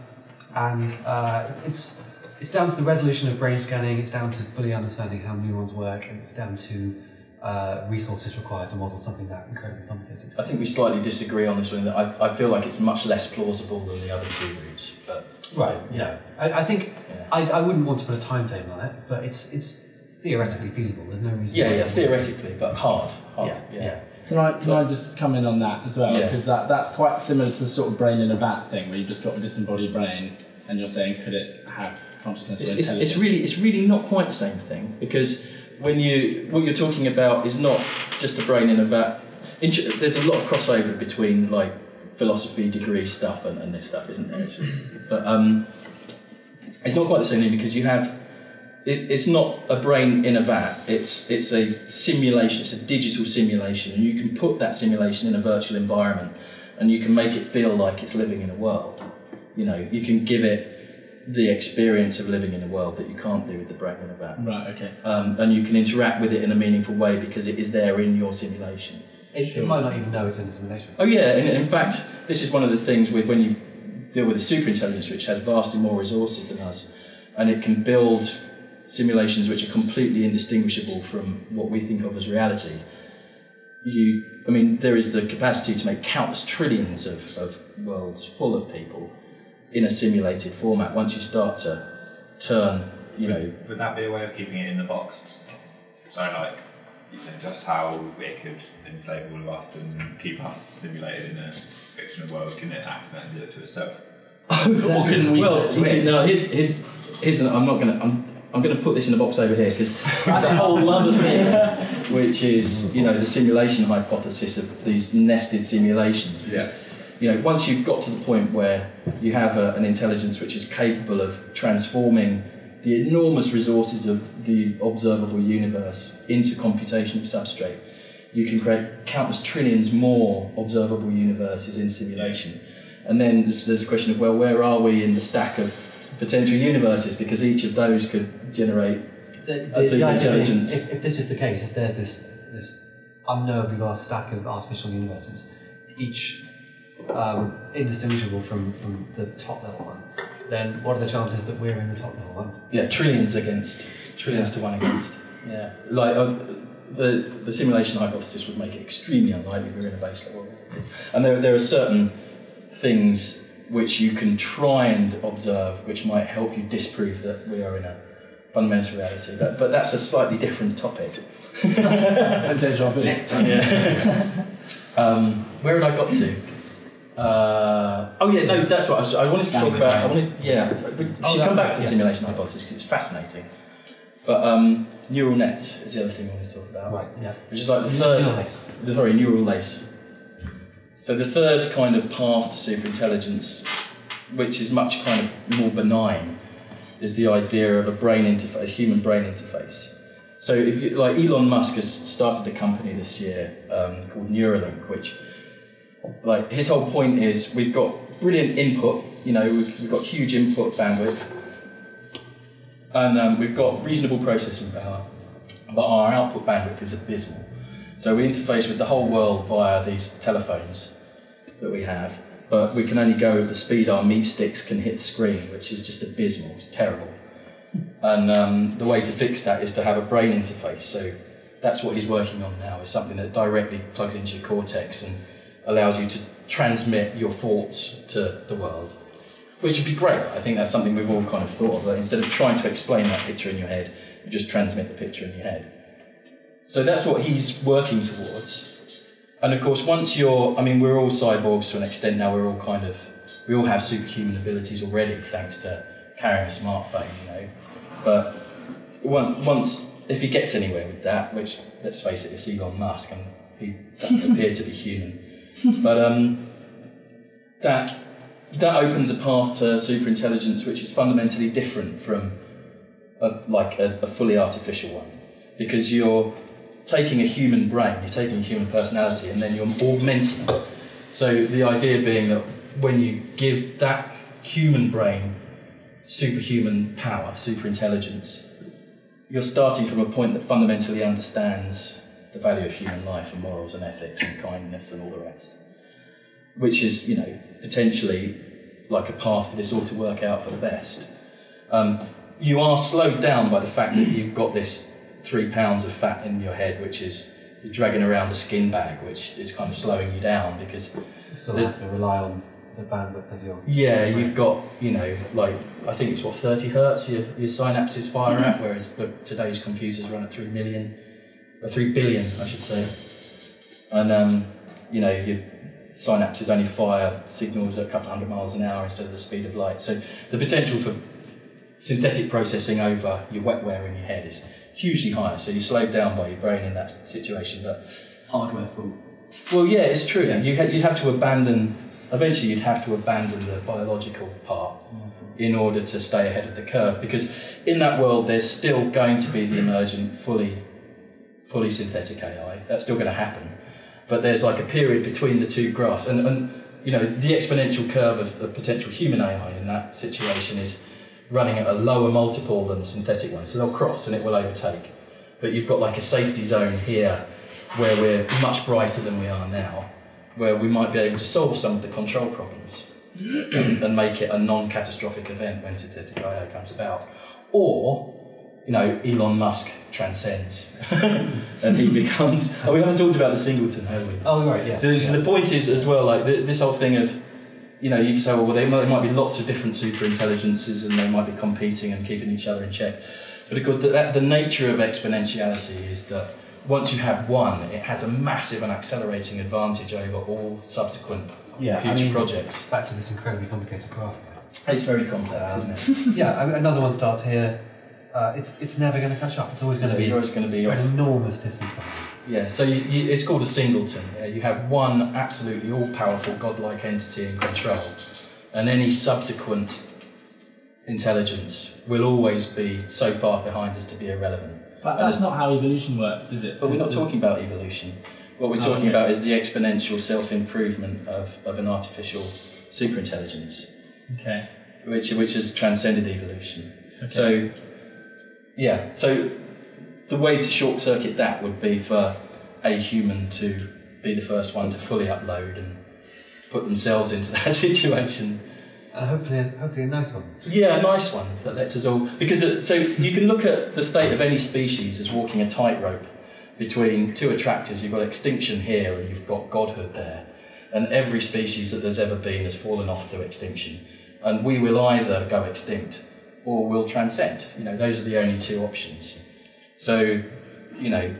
and uh, it's it's down to the resolution of brain scanning. It's down to fully understanding how neurons work, and it's down to uh, resources required to model something that incredibly complicated. I think we slightly disagree on this one. That I, I feel like it's much less plausible than the other two routes. But Right. Yeah. I, I think Yeah. I, I wouldn't want to put a timetable on it, but it's it's theoretically feasible. There's no reason. yeah, why yeah, theoretically, but hard. hard Yeah, yeah. Can I can I just come in on that as well? Yeah. Because that, that's quite similar to the sort of brain in a vat thing, where you've just got a disembodied brain, and you're saying could it have consciousness It's, or it's, it's really it's really not quite the same thing because when you what you're talking about is not just a brain in a vat. There's a lot of crossover between like philosophy degree stuff and, and this stuff, isn't there? It's- but um, it's not quite the same thing because you have it's, it's not a brain in a vat. It's it's a simulation. It's a digital simulation, and you can put that simulation in a virtual environment, and you can make it feel like it's living in a world. You know, you can give it the experience of living in a world that you can't do with the brain in a vat, Right. Okay. um, and you can interact with it in a meaningful way because it is there in your simulation. It, it might not even know it's in a simulation. Oh yeah, and in fact, this is one of the things with when you deal with a superintelligence, which has vastly more resources than us, and it can build simulations which are completely indistinguishable from what we think of as reality. You, I mean, there is the capacity to make countless trillions of, of worlds full of people in a simulated format. Once you start to turn, you know, Would that be a way of keeping it in the box? So, like, you know, just how it could enslave all of us and keep us simulated in a fictional world, can it accidentally do it to itself? That's when we well, do you it. see, no, here's, here's, here's an, I'm not gonna, I'm, I'm gonna put this in a box over here because there's a whole other thing, which is, you know, the simulation hypothesis of these nested simulations. Yeah. You know, once you've got to the point where you have a, an intelligence which is capable of transforming the enormous resources of the observable universe into computational substrate, you can create countless trillions more observable universes in simulation. And then there's, there's a question of, well, where are we in the stack of potential universes? Because each of those could generate The, a super intelligence. If, if this is the case, if there's this this unknowably vast stack of artificial universes, each um, indistinguishable from, from the top level one, then what are the chances that we're in the top level one? Yeah, trillions against trillions to one against. Yeah, like uh, the the simulation hypothesis would make it extremely unlikely we're in a base level reality, and there there are certain things which you can try and observe which might help you disprove that we are in a fundamental reality. But but that's a slightly different topic. And deja vu. Next time. Yeah. um, where had I got to? Uh, oh yeah, no, that's what I, was, I wanted to talk about. I wanted, yeah, we Oh, should that- come back to the yes. simulation hypothesis because it's fascinating. But um, neural nets is the other thing I wanted to talk about, Right. Yeah. which is like the third. Neural lace. the- Sorry, neural lace. So the third kind of path to superintelligence, which is much kind of more benign, is the idea of a brain interface, a human brain interface. So if you, like Elon Musk has started a company this year um, called Neuralink, which like his whole point is we've got brilliant input, you know, we've, we've got huge input bandwidth, and um, we've got reasonable processing power, but our output bandwidth is abysmal. So we interface with the whole world via these telephones that we have, but we can only go at the speed our meat sticks can hit the screen, which is just abysmal. It's terrible. And um, the way to fix that is to have a brain interface. So that's what he's working on now. Is something that directly plugs into your cortex and allows you to transmit your thoughts to the world, which would be great. I think that's something we've all kind of thought of. That instead of trying to explain that picture in your head, you just transmit the picture in your head. So that's what he's working towards. And of course, once you're, I mean, we're all cyborgs to an extent now. We're all kind of, we all have superhuman abilities already, thanks to carrying a smartphone. You know, But once, if he gets anywhere with that, which let's face it, it's Elon Musk, and he doesn't appear to be human. But um, that that opens a path to superintelligence, which is fundamentally different from a, like a, a fully artificial one, because you're taking a human brain, you're taking a human personality, and then you're augmenting it. So the idea being that when you give that human brain superhuman power, superintelligence, you're starting from a point that fundamentally understands the value of human life and morals and ethics and kindness and all the rest, which is, you know, potentially like a path for this all to work out for the best. Um, you are slowed down by the fact that you've got this three pounds of fat in your head, which is you're dragging around a skin bag, which is kind of slowing you down because You still There's- have to rely on the bandwidth of your. yeah, you've got you know like I think it's what thirty hertz your, your synapses fire at, whereas the, today's computers run at three million, or three billion, I should say, and um, you know your synapses only fire signals at a couple of hundred miles an hour instead of the speed of light. So the potential for synthetic processing over your wetware in your head is hugely high. So you're slowed down by your brain in that situation, but Hardware fault. well, yeah, it's true. You ha- you'd have to abandon. Eventually, you'd have to abandon the biological part in order to stay ahead of the curve. Because in that world, there's still going to be the emergent, fully, fully synthetic AI. That's still going to happen. But there's like a period between the two graphs, and, and you know the exponential curve of, of potential human AI in that situation is running at a lower multiple than the synthetic one. So they'll cross, and it will overtake. But you've got like a safety zone here where we're much brighter than we are now, where we might be able to solve some of the control problems and, and make it a non-catastrophic event when synthetic AI comes about. Or, you know, Elon Musk transcends and he becomes. Oh, we haven't talked about the singleton, have we? Oh, right, yeah. So, so the point is as well, like th- this whole thing of, you know, you can say, well, there might, there might be lots of different super intelligences and they might be competing and keeping each other in check. But of course, the, that, the nature of exponentiality is that once you have one, it has a massive and accelerating advantage over all subsequent Yeah, I future mean- projects. Back to this incredibly complicated graph. It's very complex, Um, isn't it? yeah, I mean, another one starts here. Uh, it's it's never going to catch up. It's always going to be You're always going to be an off. enormous distance behind. Yeah, so you, you, it's called a singleton. Yeah? You have one absolutely all powerful godlike entity in control, and any subsequent intelligence will always be so far behind as to be irrelevant. But that's not how evolution works, is it? But we're not talking about evolution. What we're Oh, talking okay. about is the exponential self improvement of, of an artificial superintelligence, Okay. which, which has transcended evolution. okay. So, yeah, so the way to short circuit that would be for a human to be the first one to fully upload and put themselves into that situation. And hopefully, hopefully a nice one. Yeah, a nice one that lets us all. Because it, so you can look at the state of any species as walking a tightrope between two attractors. You've got extinction here and you've got godhood there. And every species that there's ever been has fallen off to extinction. And we will either go extinct or we'll transcend. You know, those are the only two options. So, you know,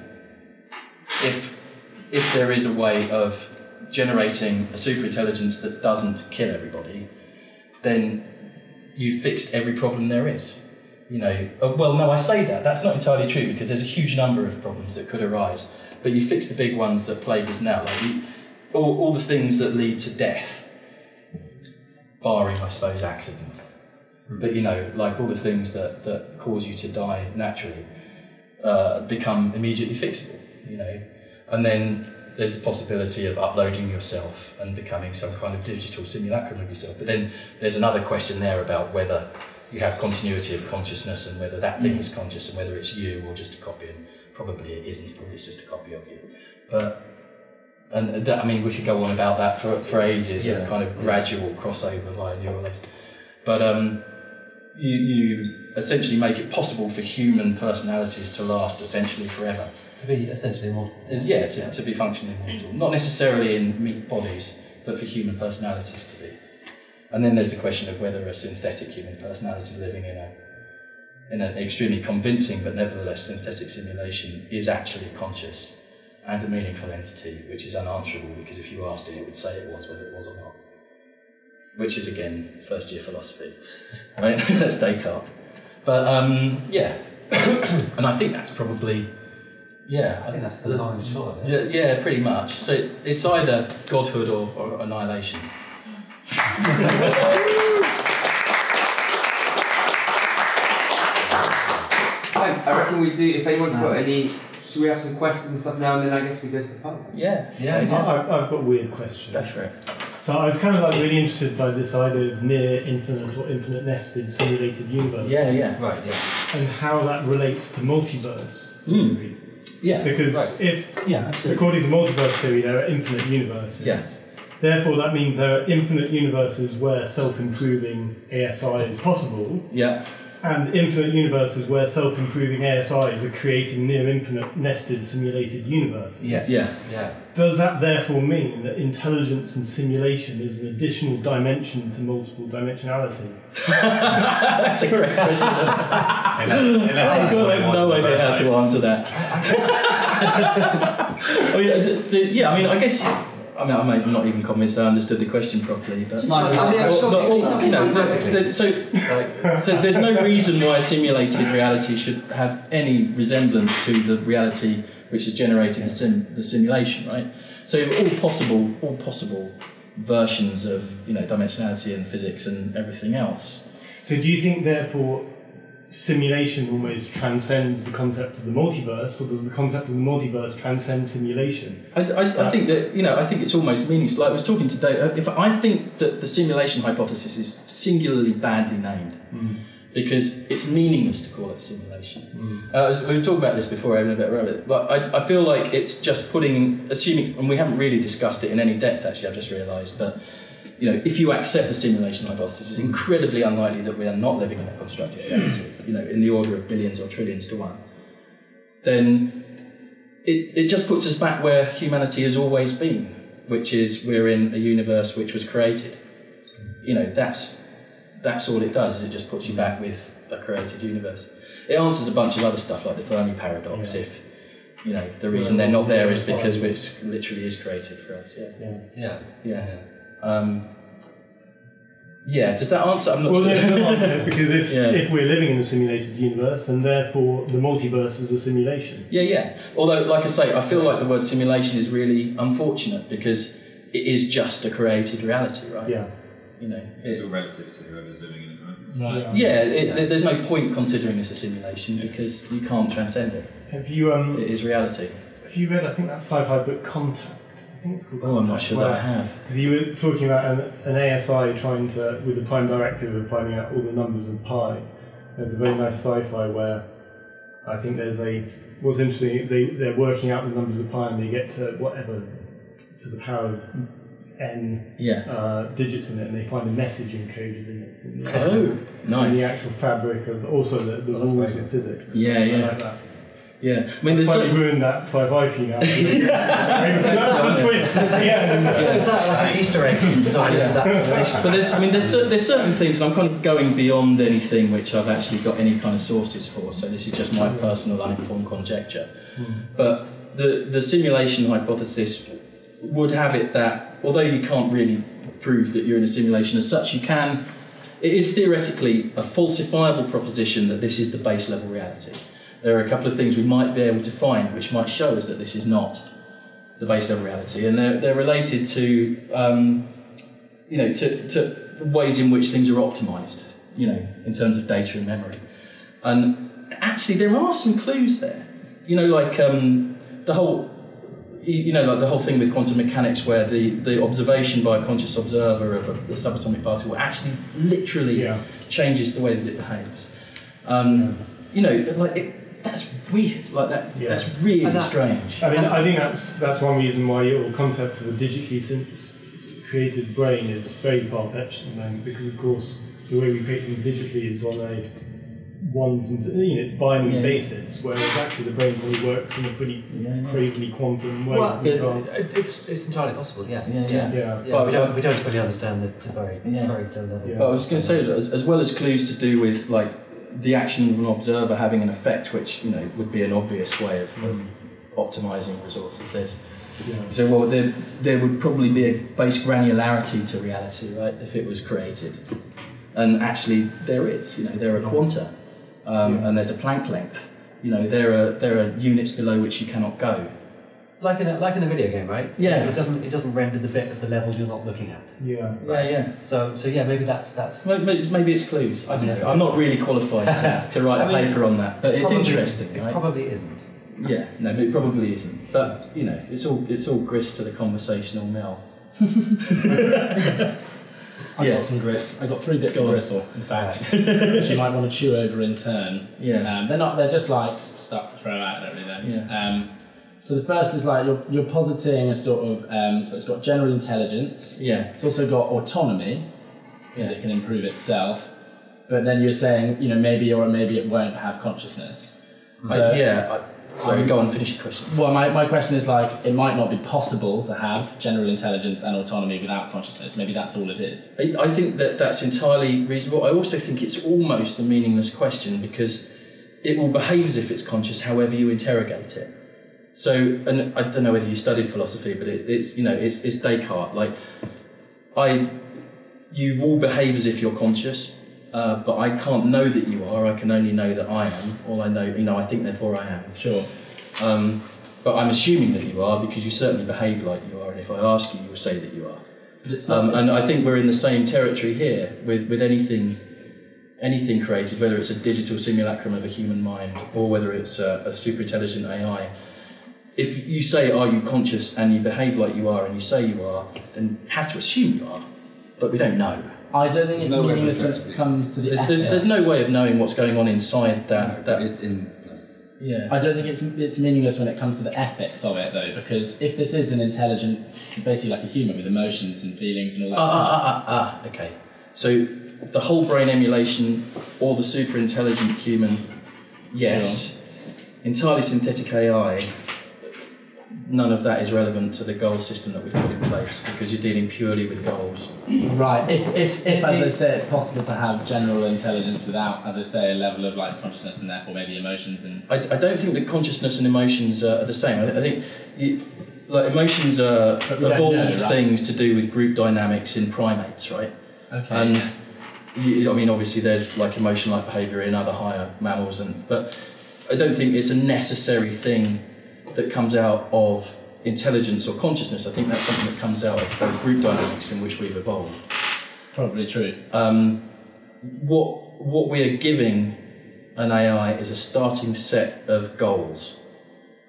if if there is a way of generating a superintelligence that doesn't kill everybody, then you've fixed every problem there is. You know, uh, well, no, I say that. That's not entirely true because there's a huge number of problems that could arise. But you fix the big ones that plague us now, like you, all, all the things that lead to death, barring, I suppose, accident. But you know, like all the things that, that cause you to die naturally uh, become immediately fixable. You know, and then there's the possibility of uploading yourself and becoming some kind of digital simulacrum of yourself. But then there's another question there about whether you have continuity of consciousness and whether that thing is conscious and whether it's you or just a copy. And probably it isn't. Probably it's just a copy of you. But and that, I mean, we could go on about that for, for ages. Yeah. A kind of gradual crossover via neural. But um, you, you essentially make it possible for human personalities to last essentially forever. To be essentially immortal. Yeah, to, to be functionally immortal. Not necessarily in meat bodies, but for human personalities to be. And then there's the question of whether a synthetic human personality living in a in an extremely convincing but nevertheless synthetic simulation is actually conscious and a meaningful entity, which is unanswerable because if you asked it, it would say it was, whether it was or not. Which is again first year philosophy. Right? That's Descartes. But um, yeah, and I think that's probably yeah. I think that's the long and short of it. Yeah, yeah, pretty much. So it's either godhood or, or annihilation. Thanks. I reckon we do. If anyone's got any, should we have some questions and stuff now and then? I guess we go to the pub. Yeah, I, I've, I've got a weird question. That's for it. So I was kind of like really interested by this idea of near infinite or infinite nested simulated universe. Yeah, yeah, Right, yeah. And how that relates to multiverse Hmm. theory. yeah. Because Right. if, Yeah, absolutely. according to multiverse theory, there are infinite universes. Yes. Therefore, that means there are infinite universes where self-improving ASI is possible, Yeah, and infinite universes where self-improving ASIs are creating near infinite nested simulated universes. Yes. Yeah. Yeah. Does that therefore mean that intelligence and simulation is an additional dimension to multiple dimensionality? that's a great question. Unless, unless I've got no idea how to answer that. oh, yeah, the, the, yeah, I mean, I guess. I mean, I'm not even convinced I understood the question properly, but. It's nice. I mean, sure but, it's- you know, the, the, so, so there's no reason why simulated reality should have any resemblance to the reality which is generating the, sim, the simulation, right? So all possible, all possible versions of you know dimensionality and physics and everything else. So do you think therefore simulation almost transcends the concept of the multiverse, or does the concept of the multiverse transcend simulation? I, I, I think that you know I think it's almost meaningless. Like I was talking today, uh, if I think that the simulation hypothesis is singularly badly named because it's meaningless to call it simulation. Uh, we were talking about this before, having a bit of it, but I, I feel like it's just putting, assuming, and we haven't really discussed it in any depth. Actually, I've just realised, but you know, if you accept the simulation hypothesis, it's incredibly unlikely that we are not living in a constructed reality. You know, in the order of billions or trillions to one. Then it, it just puts us back where humanity has always been, which is we're in a universe which was created. You know, that's that's all it does. Is it just puts you back with a created universe. It answers a bunch of other stuff like the Fermi paradox. Yeah. If you know the reason they're not there is because it literally is created for us. Yeah, Yeah. Yeah. yeah. Um, yeah. Does that answer? I'm not Well, sure. no, no, no, because if, Yeah. if we're living in a simulated universe, and therefore the multiverse is a simulation. Yeah, yeah. Although, like I say, I feel like the word simulation is really unfortunate because it is just a created reality, right? Yeah. You know, It's all relative to whoever's living in it, right? Right. yeah, it, there- there's no point considering this a simulation because you can't transcend it. Have you um It is reality. have you read I think that sci-fi book Contact? I think it's called Oh, I'm not Contact, sure that I have. Because you were talking about an, an ASI trying to, with the prime directive of finding out all the numbers of pi. There's a very nice sci-fi where I think there's a. What's interesting, they they're working out the numbers of pi and they get to whatever to the power of n Yeah. uh, digits in it, and they find a message encoded in it. In the, Oh, in the actual fabric of also the, the Oh, that's rules of physics. Yeah, I yeah. like that. Yeah. I mean, there's Slightly some, ruined that sci-fi for you now. That's the twist. Yeah. So is that like an Easter egg inside Yeah. that but there's, I mean, there's, there's certain things, and I'm kind of going beyond anything which I've actually got any kind of sources for. So this is just my personal uninformed conjecture. Hmm. But the the simulation hypothesis would have it that although you can't really prove that you're in a simulation as such, you can. It is theoretically a falsifiable proposition that this is the base level reality. There are a couple of things we might be able to find which might show us that this is not the base level reality, and they're, they're related to um, you know to, to ways in which things are optimized, you know, in terms of data and memory. And actually, there are some clues there. You know, like um, the whole you know, like the whole thing with quantum mechanics, where the, the observation by a conscious observer of a, a subatomic particle actually literally Yeah. changes the way that it behaves. Um, You know, like it, that's weird. Like that, Yeah. that's really And that- strange. I mean, I think that's that's one reason why your concept of a digitally syn- s- s- created brain is very far fetched at the moment, because of course the way we create them digitally is on a ones and you know binary Yeah. basis, whereas actually the brain probably works in a pretty Yeah, yeah. quantum way. Well, We it's, can't- it's, it's entirely possible, yeah. Yeah, yeah. yeah. Yeah, we, don't, we don't fully understand the, the very, Yeah. very low level. Yeah. But I was going to say, that as, as well as clues to do with like the action of an observer having an effect, which you know would be an obvious way of, of optimizing resources. There's yeah. so well there there would probably be a base granularity to reality, right? If it was created, and actually there is. You know, there are quanta um, and there's a Planck length. You know, there are there are units below which you cannot go. Like in a, like in a video game, right? Yeah. It doesn't it doesn't render the bit at the level you're not looking at. Yeah. Yeah, yeah. So so yeah, maybe that's that's Maybe maybe it's clues. I don't Yes. know. I'm not really qualified to, to write I a mean, paper on that, but it's probably- interesting, It right? probably isn't. Yeah, no, it probably isn't. But you know, it's all it's all grist to the conversational mill. I Yeah. got some grist. I got three bits Go of gristle, in fact, which you might want to chew over in turn. Yeah. Um, they're not. They're just like stuff to throw out. I don't really know. Yeah. Um, so the first is like you're, you're positing a sort of. Um, so it's got general intelligence. Yeah, It's also got autonomy, because Yeah. it can improve itself. But then you're saying, you know, maybe or maybe it won't have consciousness. So, I, yeah. I, sorry, go on, finish your question. Well, my, my question is like, it might not be possible to have general intelligence and autonomy without consciousness. Maybe that's all it is. I, I think that that's entirely reasonable. I also think it's almost a meaningless question because it will behave as if it's conscious however you interrogate it. So, and I don't know whether you studied philosophy, but it, it's you know it's, it's Descartes. Like, I, you will behave as if you're conscious, uh, but I can't know that you are. I can only know that I am. All I know, you know, I think therefore I am. Sure. Um, but I'm assuming that you are because you certainly behave like you are, and if I ask you, you'll say that you are. But it's not. Um, and I think we're in the same territory here with, with anything anything created, whether it's a digital simulacrum of a human mind or whether it's a, a super intelligent AI. If you say, Are you conscious? and you behave like you are and you say you are, then you have to assume you are. But we don't know. I don't think There's it's no meaningless when it comes to the There's, there's, there's ethics. no way of knowing what's going on inside that. that in, in, yeah. I don't think it's it's meaningless when it comes to the ethics of it though, because if this is an intelligent, so basically like a human with emotions and feelings and all that Ah, stuff. ah, ah, ah, ah, okay. So the whole brain emulation or the super intelligent human, yes. Entirely synthetic AI, none of that is relevant to the goal system that we've put in place because you're dealing purely with goals. Right. It's, it's if, as I say, it's possible to have general intelligence without, as I say, a level of like consciousness and therefore maybe emotions and. I, I don't think that consciousness and emotions are, are the same. I, I think you, like emotions are But evolved know, right? things to do with group dynamics in primates, right? Okay. And yeah. you, I mean, obviously, there's like emotion-like behaviour in other higher mammals, and but I don't think it's a necessary thing that comes out of intelligence or consciousness. I think that's something that comes out of the group dynamics in which we've evolved. Probably true. Um, what what we are giving an AI is a starting set of goals,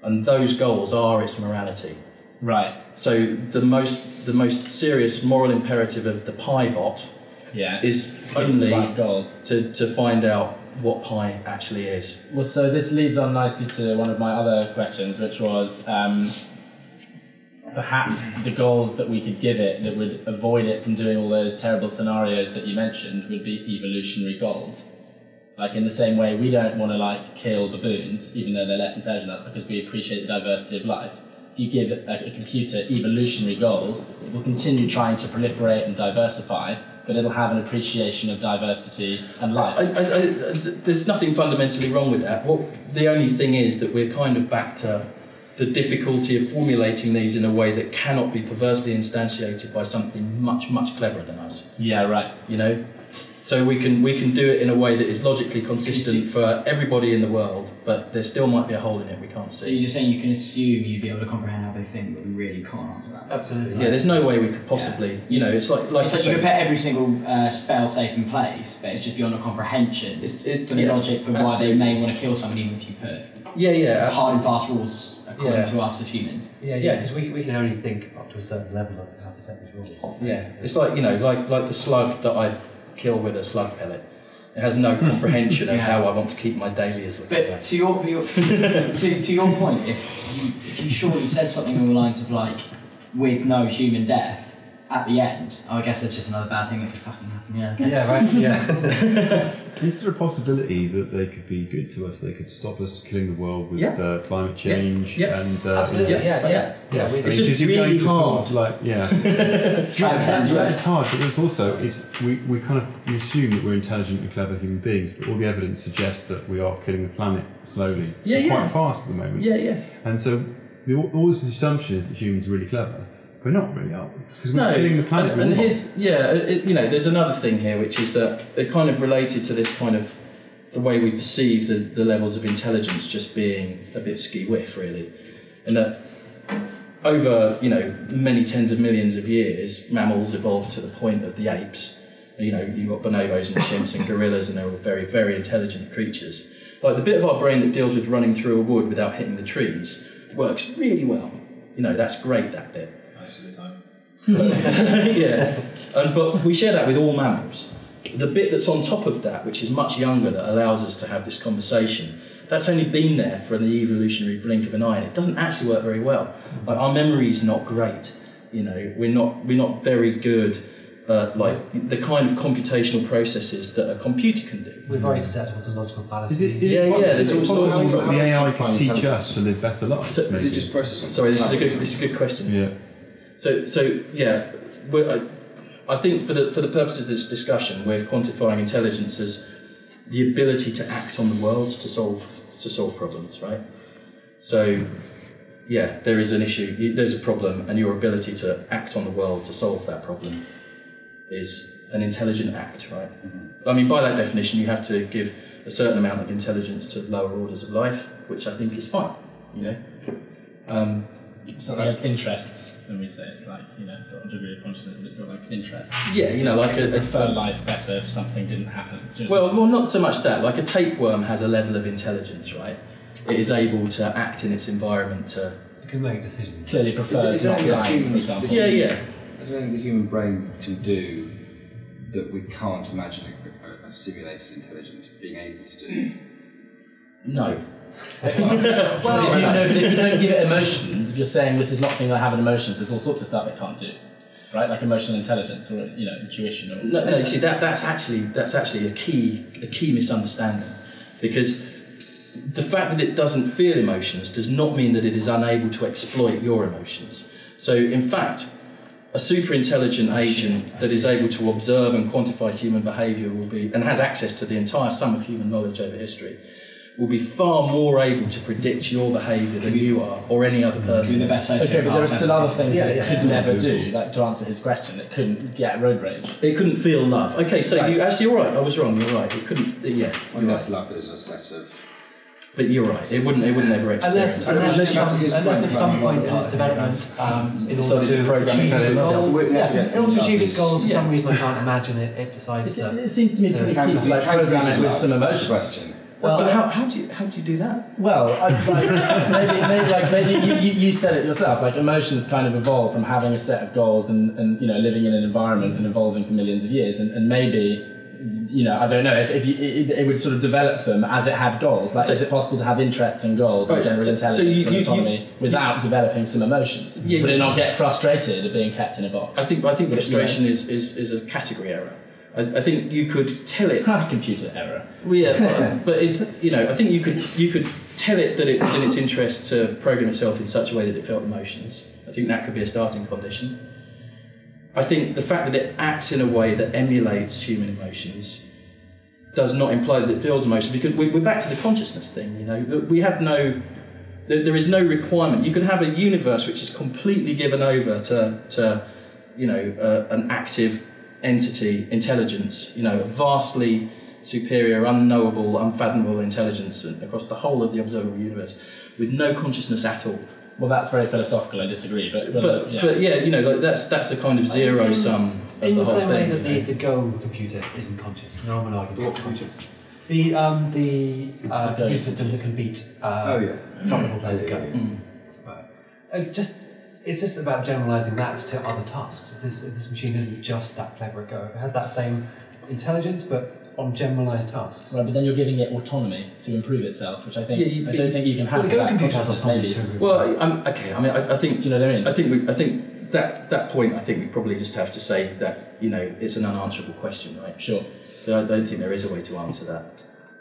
and those goals are its morality. Right. So the most the most serious moral imperative of the pi bot Yeah. is only right to, to find out what pi actually is. Well, so this leads on nicely to one of my other questions, which was um, perhaps the goals that we could give it that would avoid it from doing all those terrible scenarios that you mentioned would be evolutionary goals. Like in the same way, we don't want to like kill baboons, even though they're less intelligent than us, because we appreciate the diversity of life. If you give a, a computer evolutionary goals, it will continue trying to proliferate and diversify, but it'll have an appreciation of diversity and life. I, I, I, there's nothing fundamentally wrong with that. What the only thing is that we're kind of back to the difficulty of formulating these in a way that cannot be perversely instantiated by something much much cleverer than us. yeah, right. You know, so we can we can do it in a way that is logically consistent for everybody in the world, but there still might be a hole in it we can't see. So you're just saying you can assume you'd be able to comprehend how they think, but we really can't answer that. Absolutely. Yeah, there's no way we could possibly. You know, it's like like It's like you say, could put every single uh, fail safe in place, but it's just beyond a comprehension It's- it's- to the yeah, logic for why they may want to kill somebody even if you put yeah, yeah, hard and fast rules according Yeah. to us as humans. yeah, Yeah, because we, we can only think up to a certain level of how to set these rules. Yeah, it's like you know, like like the slug that I kill with a slug pellet. It has no comprehension of how I want to keep my dahlias looking. But to your, your to, to your point, if you if you surely said something along the lines of like, with no human death at the end, oh, I guess that's just another bad thing that could fucking happen. Yeah. Yeah, right. Yeah. Is there a possibility that they could be good to us? They could stop us killing the world with Yeah. uh, climate change Yeah. and uh, Absolutely. Yeah. Yeah. Yeah. Yeah. It's I mean, just really sort hard. of like yeah, yeah, it's hard. But it's also is we, we kind of we assume that we're intelligent and clever human beings, but all the evidence suggests that we are killing the planet slowly, Yeah, yeah. quite fast at the moment. yeah, yeah. And so the, all this assumption is that humans are really clever. We're not really, are we? Because we're No, killing the planet. and, and here's yeah, it, you know, there's another thing here which is that they're kind of related to this kind of the way we perceive the, the levels of intelligence just being a bit ski whiff, really. And that over you know many tens of millions of years, mammals evolved to the point of the apes. You know, you've got bonobos and chimps and gorillas, and they're all very, very intelligent creatures. Like the bit of our brain that deals with running through a wood without hitting the trees works really well. You know, that's great, that bit. Yeah, and, but we share that with all mammals. The bit that's on top of that, which is much younger, that allows us to have this conversation, that's only been there for the evolutionary blink of an eye, and it doesn't actually work very well. Like our memory is not great. You know, we're not we're not very good. Uh, like the kind of computational processes that a computer can do. We're very susceptible to logical Is fallacies. it, is Yeah, it yeah, there's all sorts of- the AI How can teach us to live better lives? So- Is it just processing? Sorry, this is a good this is a good question. Yeah. So, so yeah, I, I think for the for the purpose of this discussion, we're quantifying intelligence as the ability to act on the world to solve to solve problems, right? So, yeah, there is an issue. There's a problem, and your ability to act on the world to solve that problem is an intelligent act, right? I mean, by that definition, you have to give a certain amount of intelligence to lower orders of life, which I think is fine. You know. Um, Something like interests, when we say it's like, you know, got a degree of consciousness and it's got like interests. yeah, you know, like a, a prefer life better if something didn't happen. Do Well, well, not so much that. Like a tapeworm has a level of intelligence, right? It is able to act in its environment to. You can make decisions. clearly Is, prefers is there not anything the lying, human, for example. Yeah, yeah. Is there anything the human brain can do that we can't imagine a, a, a simulated intelligence being able to do? No. Well, if you, no, but if you don't give it emotions, if you're saying this is not thing that having emotions, there's all sorts of stuff it can't do, right? Like emotional intelligence or you know intuition or No, no. You see, that that's actually that's actually a key a key misunderstanding, because the fact that it doesn't feel emotions does not mean that it is unable to exploit your emotions. So, in fact, a super intelligent agent that is able to observe and quantify human behaviour will be and has access to the entire sum of human knowledge over history will be far more able to predict your behaviour than you are or any other person. the best Okay, but there are still other things Yeah, that it yeah. could never do, like to answer his question, it couldn't get road rage. It couldn't feel love. Okay, so Right. you actually you're right. I was wrong. You're right. It couldn't. Yeah, Unless right. love is a set of. But you're right. It wouldn't. It wouldn't ever experience. Unless, unless, unless you- some, his unless at some point in its development, um, in order the to program achieve its goals, Unless we yeah, in order to achieve its intelligence. goals, for Yeah. some reason I can't imagine it, it decides It, that. it seems to me So pretty Can key you, to like can you program use it with some emotion. question. But Well, how, how do you how do you do that? Well, I, like, maybe, maybe, like, maybe you, you, you said it yourself. Like emotions kind of evolve from having a set of goals and, and you know living in an environment and evolving for millions of years. And, and maybe you know I don't know if, if you, it, it would sort of develop them as it had goals. Like, So- is it possible to have interests and goals Right, and general so- so intelligence you- and you- autonomy without developing some emotions? Yeah, would it you- not get frustrated at being kept in a box? I think I think Would it, you know- frustration is, is, is a category error. I, I think you could tell it. computer error. Well, yeah, but, but it, you know, I think you could you could tell it that it was in its interest to program itself in such a way that it felt emotions. I think that could be a starting condition. I think the fact that it acts in a way that emulates human emotions does not imply that it feels emotions because we- we're back to the consciousness thing. You know, we have no. There there is no requirement. You could have a universe which is completely given over to, to you know, uh, an active entity, intelligence. You know, vastly superior, unknowable, unfathomable intelligence across the whole of the observable universe, with no consciousness at all. Well, that's very philosophical. I disagree, but but, But yeah. but yeah, you know, like that's that's the kind of zero sum of In the the whole same way thing. that you the, know. the Go computer isn't conscious, no one would argue that it's conscious. The um, the uh, The computer system that can beat uh, Oh, yeah. top level players at Go. Mm. Right. Uh, just it's just about generalising that to other tasks. If this if this machine isn't just that clever at Go, it has that same intelligence, but on generalised tasks. Right, but then you're giving it autonomy to improve itself, which I think Yeah, you- I don't think you can Well, have the Go that computer has consciousness. autonomy Maybe. to improve Well, itself. I- I'm, okay. I mean, I, I think Do you know what I mean? I think we, I think that that point. I think we probably just have to say that you know it's an unanswerable question, right? Sure. I don't think there is a way to answer that.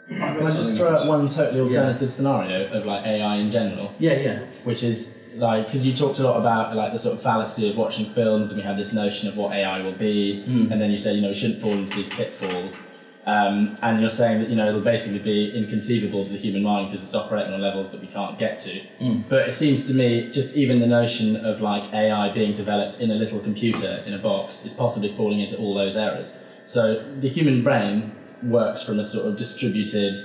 Can I just throw out one totally alternative scenario of like AI in general, Yeah, yeah. which is like because you talked a lot about like the sort of fallacy of watching films, and we have this notion of what AI will be, Mm. and then you say you know we shouldn't fall into these pitfalls. Um, and you're saying that you know it'll basically be inconceivable to the human mind because it's operating on levels that we can't get to. Mm. But it seems to me just even the notion of like AI being developed in a little computer in a box is possibly falling into all those errors. So the human brain works from a sort of distributed,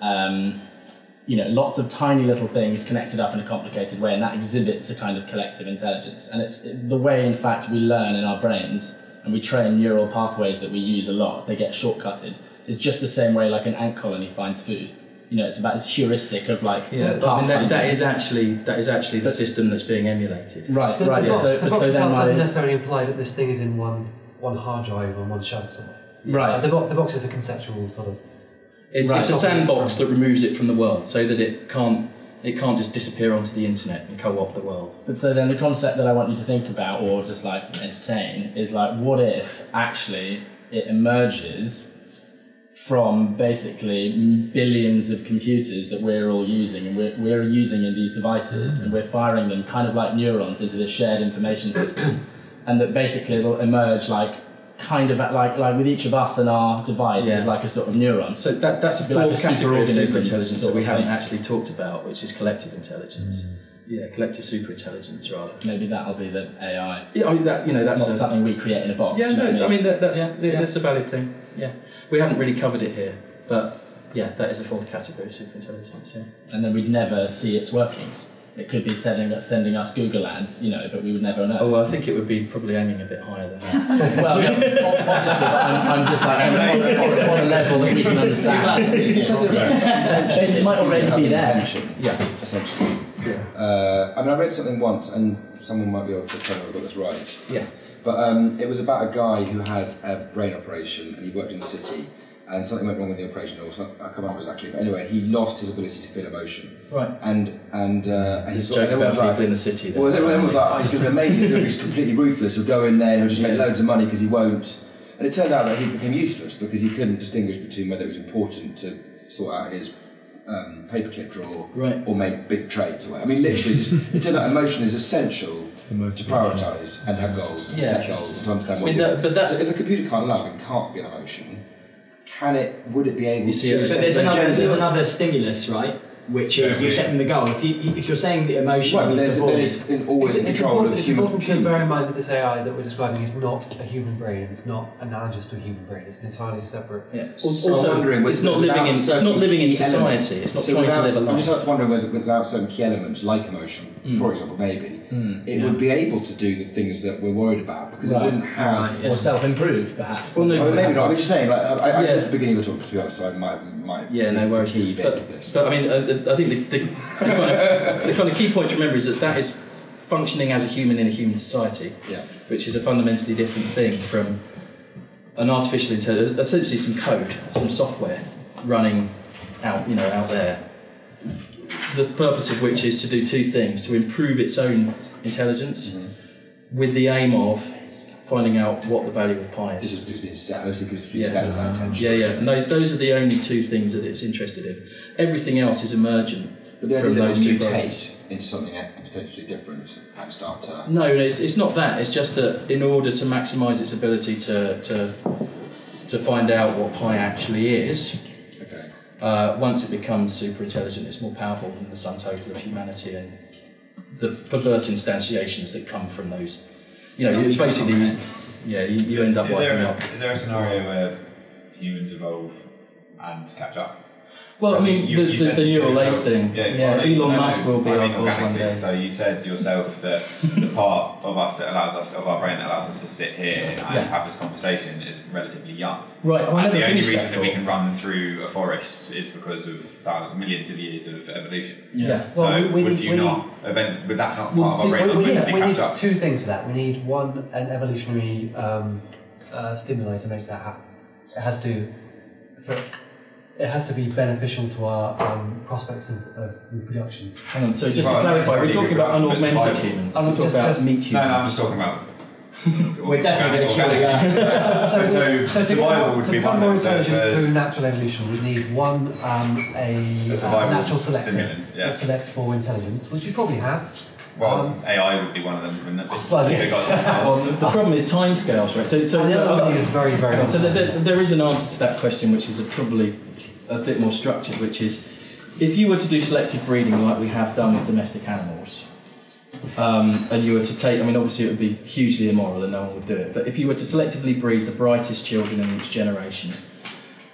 um, you know, lots of tiny little things connected up in a complicated way, and that exhibits a kind of collective intelligence. And it's the way, in fact, we learn in our brains and we train neural pathways that we use a lot. They get shortcutted. It's just the same way like an ant colony finds food. You know, it's about this heuristic of like Yeah, but I mean, that, that is actually that is actually the system that's being emulated. right, The, right. the yeah, box, so, the box so then itself doesn't my, necessarily imply that this thing is in one one hard drive on one shelf somewhere. right. Uh, the, bo- the box is a conceptual sort of. It's, Right. it's a sandbox that removes it from the world, so that it can't it can't just disappear onto the internet and co-opt the world. But so then the concept that I want you to think about or just like entertain is like what if actually it emerges from basically billions of computers that we're all using and we're, we're using in these devices and we're firing them kind of like neurons into this shared information system and that basically it'll emerge like kind of at like like with each of us and our device is Yeah. like a sort of neuron So that, that's a Be like fourth category of superorganism superintelligence sort that we haven't thing. actually talked about, which is collective intelligence. Mm. Yeah, collective superintelligence rather. maybe that'll be the AI Yeah, I mean that you know that's not a, something we create in a box Yeah, do you know no, I mean that, that's Yeah, yeah, yeah. that's a valid thing. Yeah, we haven't really covered it here, but yeah, that is a fourth category of superintelligence. Yeah. and then we'd never see its workings. It could be sending us, sending us Google ads, you know, but we would never know. Oh, well, I think it would be probably aiming a bit higher than that. well, no, obviously, but I'm, I'm just like on, on, on a level that we can understand. Basically, it might already be there. Intention, yeah. essentially. Uh, I mean, I read something once, and someone might be able to tell me if I got this right. Yeah. But um, it was about a guy who had a brain operation, and he worked in the city, and something went wrong with the operation, or something, I can't remember exactly. But anyway, he lost his ability to feel emotion. Right. And and uh, and He's he's joke everyone about was like, people in the city. Then. well, everyone was like, oh, he's going to be amazing. He's going to be completely ruthless. He'll go in there and he'll just make loads of money because he won't. And it turned out that he became useless because he couldn't distinguish between whether it was important to sort out his um, paperclip drawer Right. or make big trades. Or whatever. I mean, literally, just, it turned out emotion is essential to prioritise and have goals and Yeah. set goals and to understand what I mean, you that, but that's So if a computer can't love and can't feel emotion, can it? Would it be able You see to? it- But there's another, agenda? there's another stimulus, right? Which is Yeah, you're setting the goal. If you if you're saying the emotion Right, but is there's, the then it's in, always It's, in it's important, of it's important to bear in mind that this AI that we're describing is not a human brain. It's not analogous to a human brain. It's an entirely separate. yeah. So Also, I'm wondering, it's not living in without it's not living in key elements- society. It's not So trying to without- live a I'm life. just wondering whether without certain key elements like emotion, mm. for example, maybe Mm, it would be able to do the things that we're worried about because Right. it wouldn't have. Or self improve, perhaps. Well, no, I mean, maybe not. I'm just saying. Like, I, I, Yeah. This is the beginning of a talk, to be honest. So I might, might. Yeah, no worries. Key bit But, this. but I mean, uh, I think the, the, the, kind of, the kind of key point to remember is that that is functioning as a human in a human society, yeah. which is a fundamentally different thing from an artificial intelligence, essentially some code, some software running out, you know, out there. The purpose of which is to do two things: to improve its own intelligence, mm-hmm. with the aim of finding out what the value of pi This is. is just being set. Obviously, because it's Yeah. set with that attention. Yeah, yeah, and those, those are the only two things that it's interested in. Everything else is emergent But from those two mutate into something potentially different and start to. No, it's, it's not that. It's just that in order to maximise its ability to, to, to find out what pi actually is. Uh, once it becomes super intelligent, it's more powerful than the sum total of humanity and the perverse instantiations that come from those. You know, No, you you basically, comprehend. yeah, you, you end up is there, a, out. is there a scenario where humans evolve and catch up? Well, I mean, You- the, you the, the you said neural lace yourself- thing. Yeah, Yeah, well, Elon no, no, Musk will be I our mean god one day. So you said yourself that the part of us that allows us, of our brain that allows us to sit here and Yeah. have this conversation is relatively young. Right, well, I and never the only reason that that, we can run through a forest is because of thousands, millions of years of evolution. Yeah. Well, so we- we would need- you we not event would that not Well, part of our this- brain well, yeah, we catch need up? two things for that. We need one, an evolutionary um, uh, stimuli to make that happen. It has to, for, it has to be beneficial to our um, prospects of, of reproduction. Hang on, so just to Well, clarify, we're talking about unaugmented humans. We're talking just- about just- meat humans. No, no, I'm just talking about. We're definitely organic- going to kill organic- you. So, so, So to survival become, would to be one more of the, intelligent the, through natural evolution, we need one um, a, the uh, natural selector stimulant. Yeah. that selects for intelligence, which you probably have. Well, Um, AI would be one of them, wouldn't it? Well, yes. well, the, the problem is timescales, right? So, so, And the so, other one is very, very so long there, there- there is an answer to that question, which is a, probably a bit more structured, which is if you were to do selective breeding like we have done with domestic animals, um, and you were to take, I mean, obviously it would be hugely immoral and no one would do it, but if you were to selectively breed the brightest children in each generation,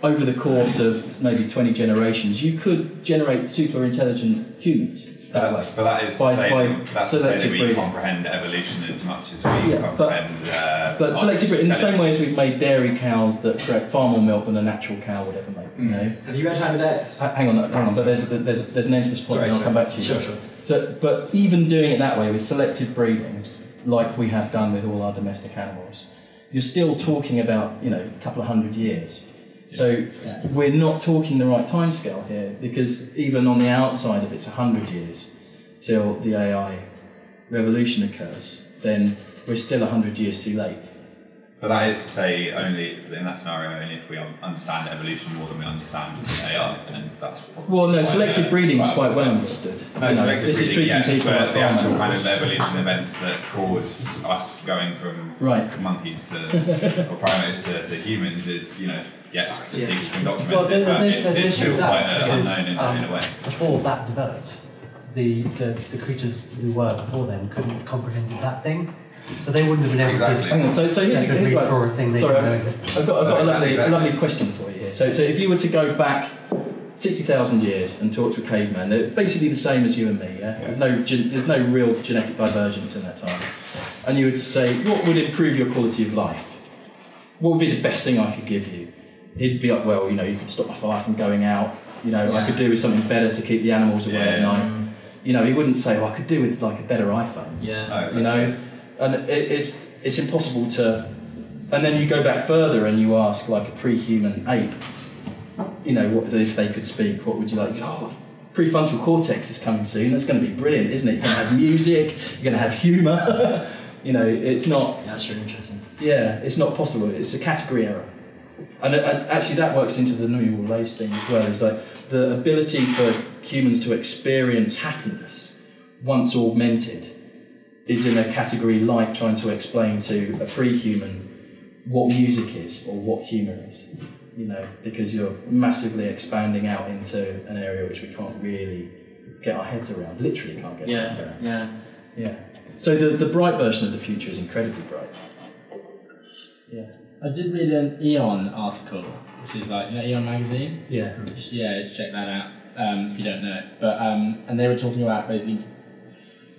over the course of maybe 20 generations, you could generate super intelligent humans that That's, way. but that is By- to say, by that- that's to say selective that we breeding. comprehend evolution as much as we Yeah, but- comprehend. uh, But selective breeding, in the same way as we've made dairy cows that create far more milk than a natural cow would ever make, you know. Have you read Hybrid X? Ha- Hang on, hang on, but there's, there's, there's an end to this point, Sorry, and I'll sorry. come back to you. Sure, sure. So, but even doing it that way with selective breeding, like we have done with all our domestic animals, you're still talking about you know a couple of hundred years. So we're not talking the right timescale here because even on the outside, if it's hundred years till the AI revolution occurs, then we're still hundred years too late. But that is to say, only in that scenario, only if we understand evolution more than we understand AI, and that's probably Well, no, selective a- breeding is quite well understood. No, You know, selective this is breeding, treating yes, people but like the actual farm kind animals. of evolution events that cause us going from Right. monkeys to or primates to, to humans is, you know, yes, Yeah. these have been documented, Well, there's, but there's, it's, there's it's issue still quite that because unknown in, um, in a way. before that developed, the, the, the creatures who were before then couldn't comprehend that thing, so they wouldn't have been able Exactly. to Hang on, so, so here's a, extensively here's a- for a thing they sorry, know I've. I've got, I've got No, a, lovely, exactly, lovely question for you here. So, so if you were to go back 60,000 years and talk to a caveman, they're basically the same as you and me, yeah? There's, no, there's no real genetic divergence in that time. And you were to say, what would improve your quality of life? What would be the best thing I could give you? He'd be like, well, you know, you could stop my fire from going out. You know, I could do with something better to keep the animals away at night. You know, he wouldn't say, well, I could do with like a better iPhone Yeah. Oh, you know, and it, it's it's impossible to. And then you go back further and you ask like a pre-human ape, you know, what if they could speak? What would you like? Oh, prefrontal cortex is coming soon. That's going to be brilliant, isn't it? You're going to have music. You're going to have humour. you know, it's not. Yeah, that's really interesting. Yeah, it's not possible. It's a category error. And, and actually, that works into the neural lace thing as well. Is like the ability for humans to experience happiness once augmented is in a category like trying to explain to a pre-human what music is or what humour is. You know, because you're massively expanding out into an area which we can't really get our heads around. Literally, can't get our heads Yeah. around. Yeah. Yeah. So the, the bright version of the future is incredibly bright. Yeah. I did read an Aeon article, which is like, you know, Aeon magazine? Yeah. Yeah, check that out um, if you don't know it. But um, and they were talking about basically,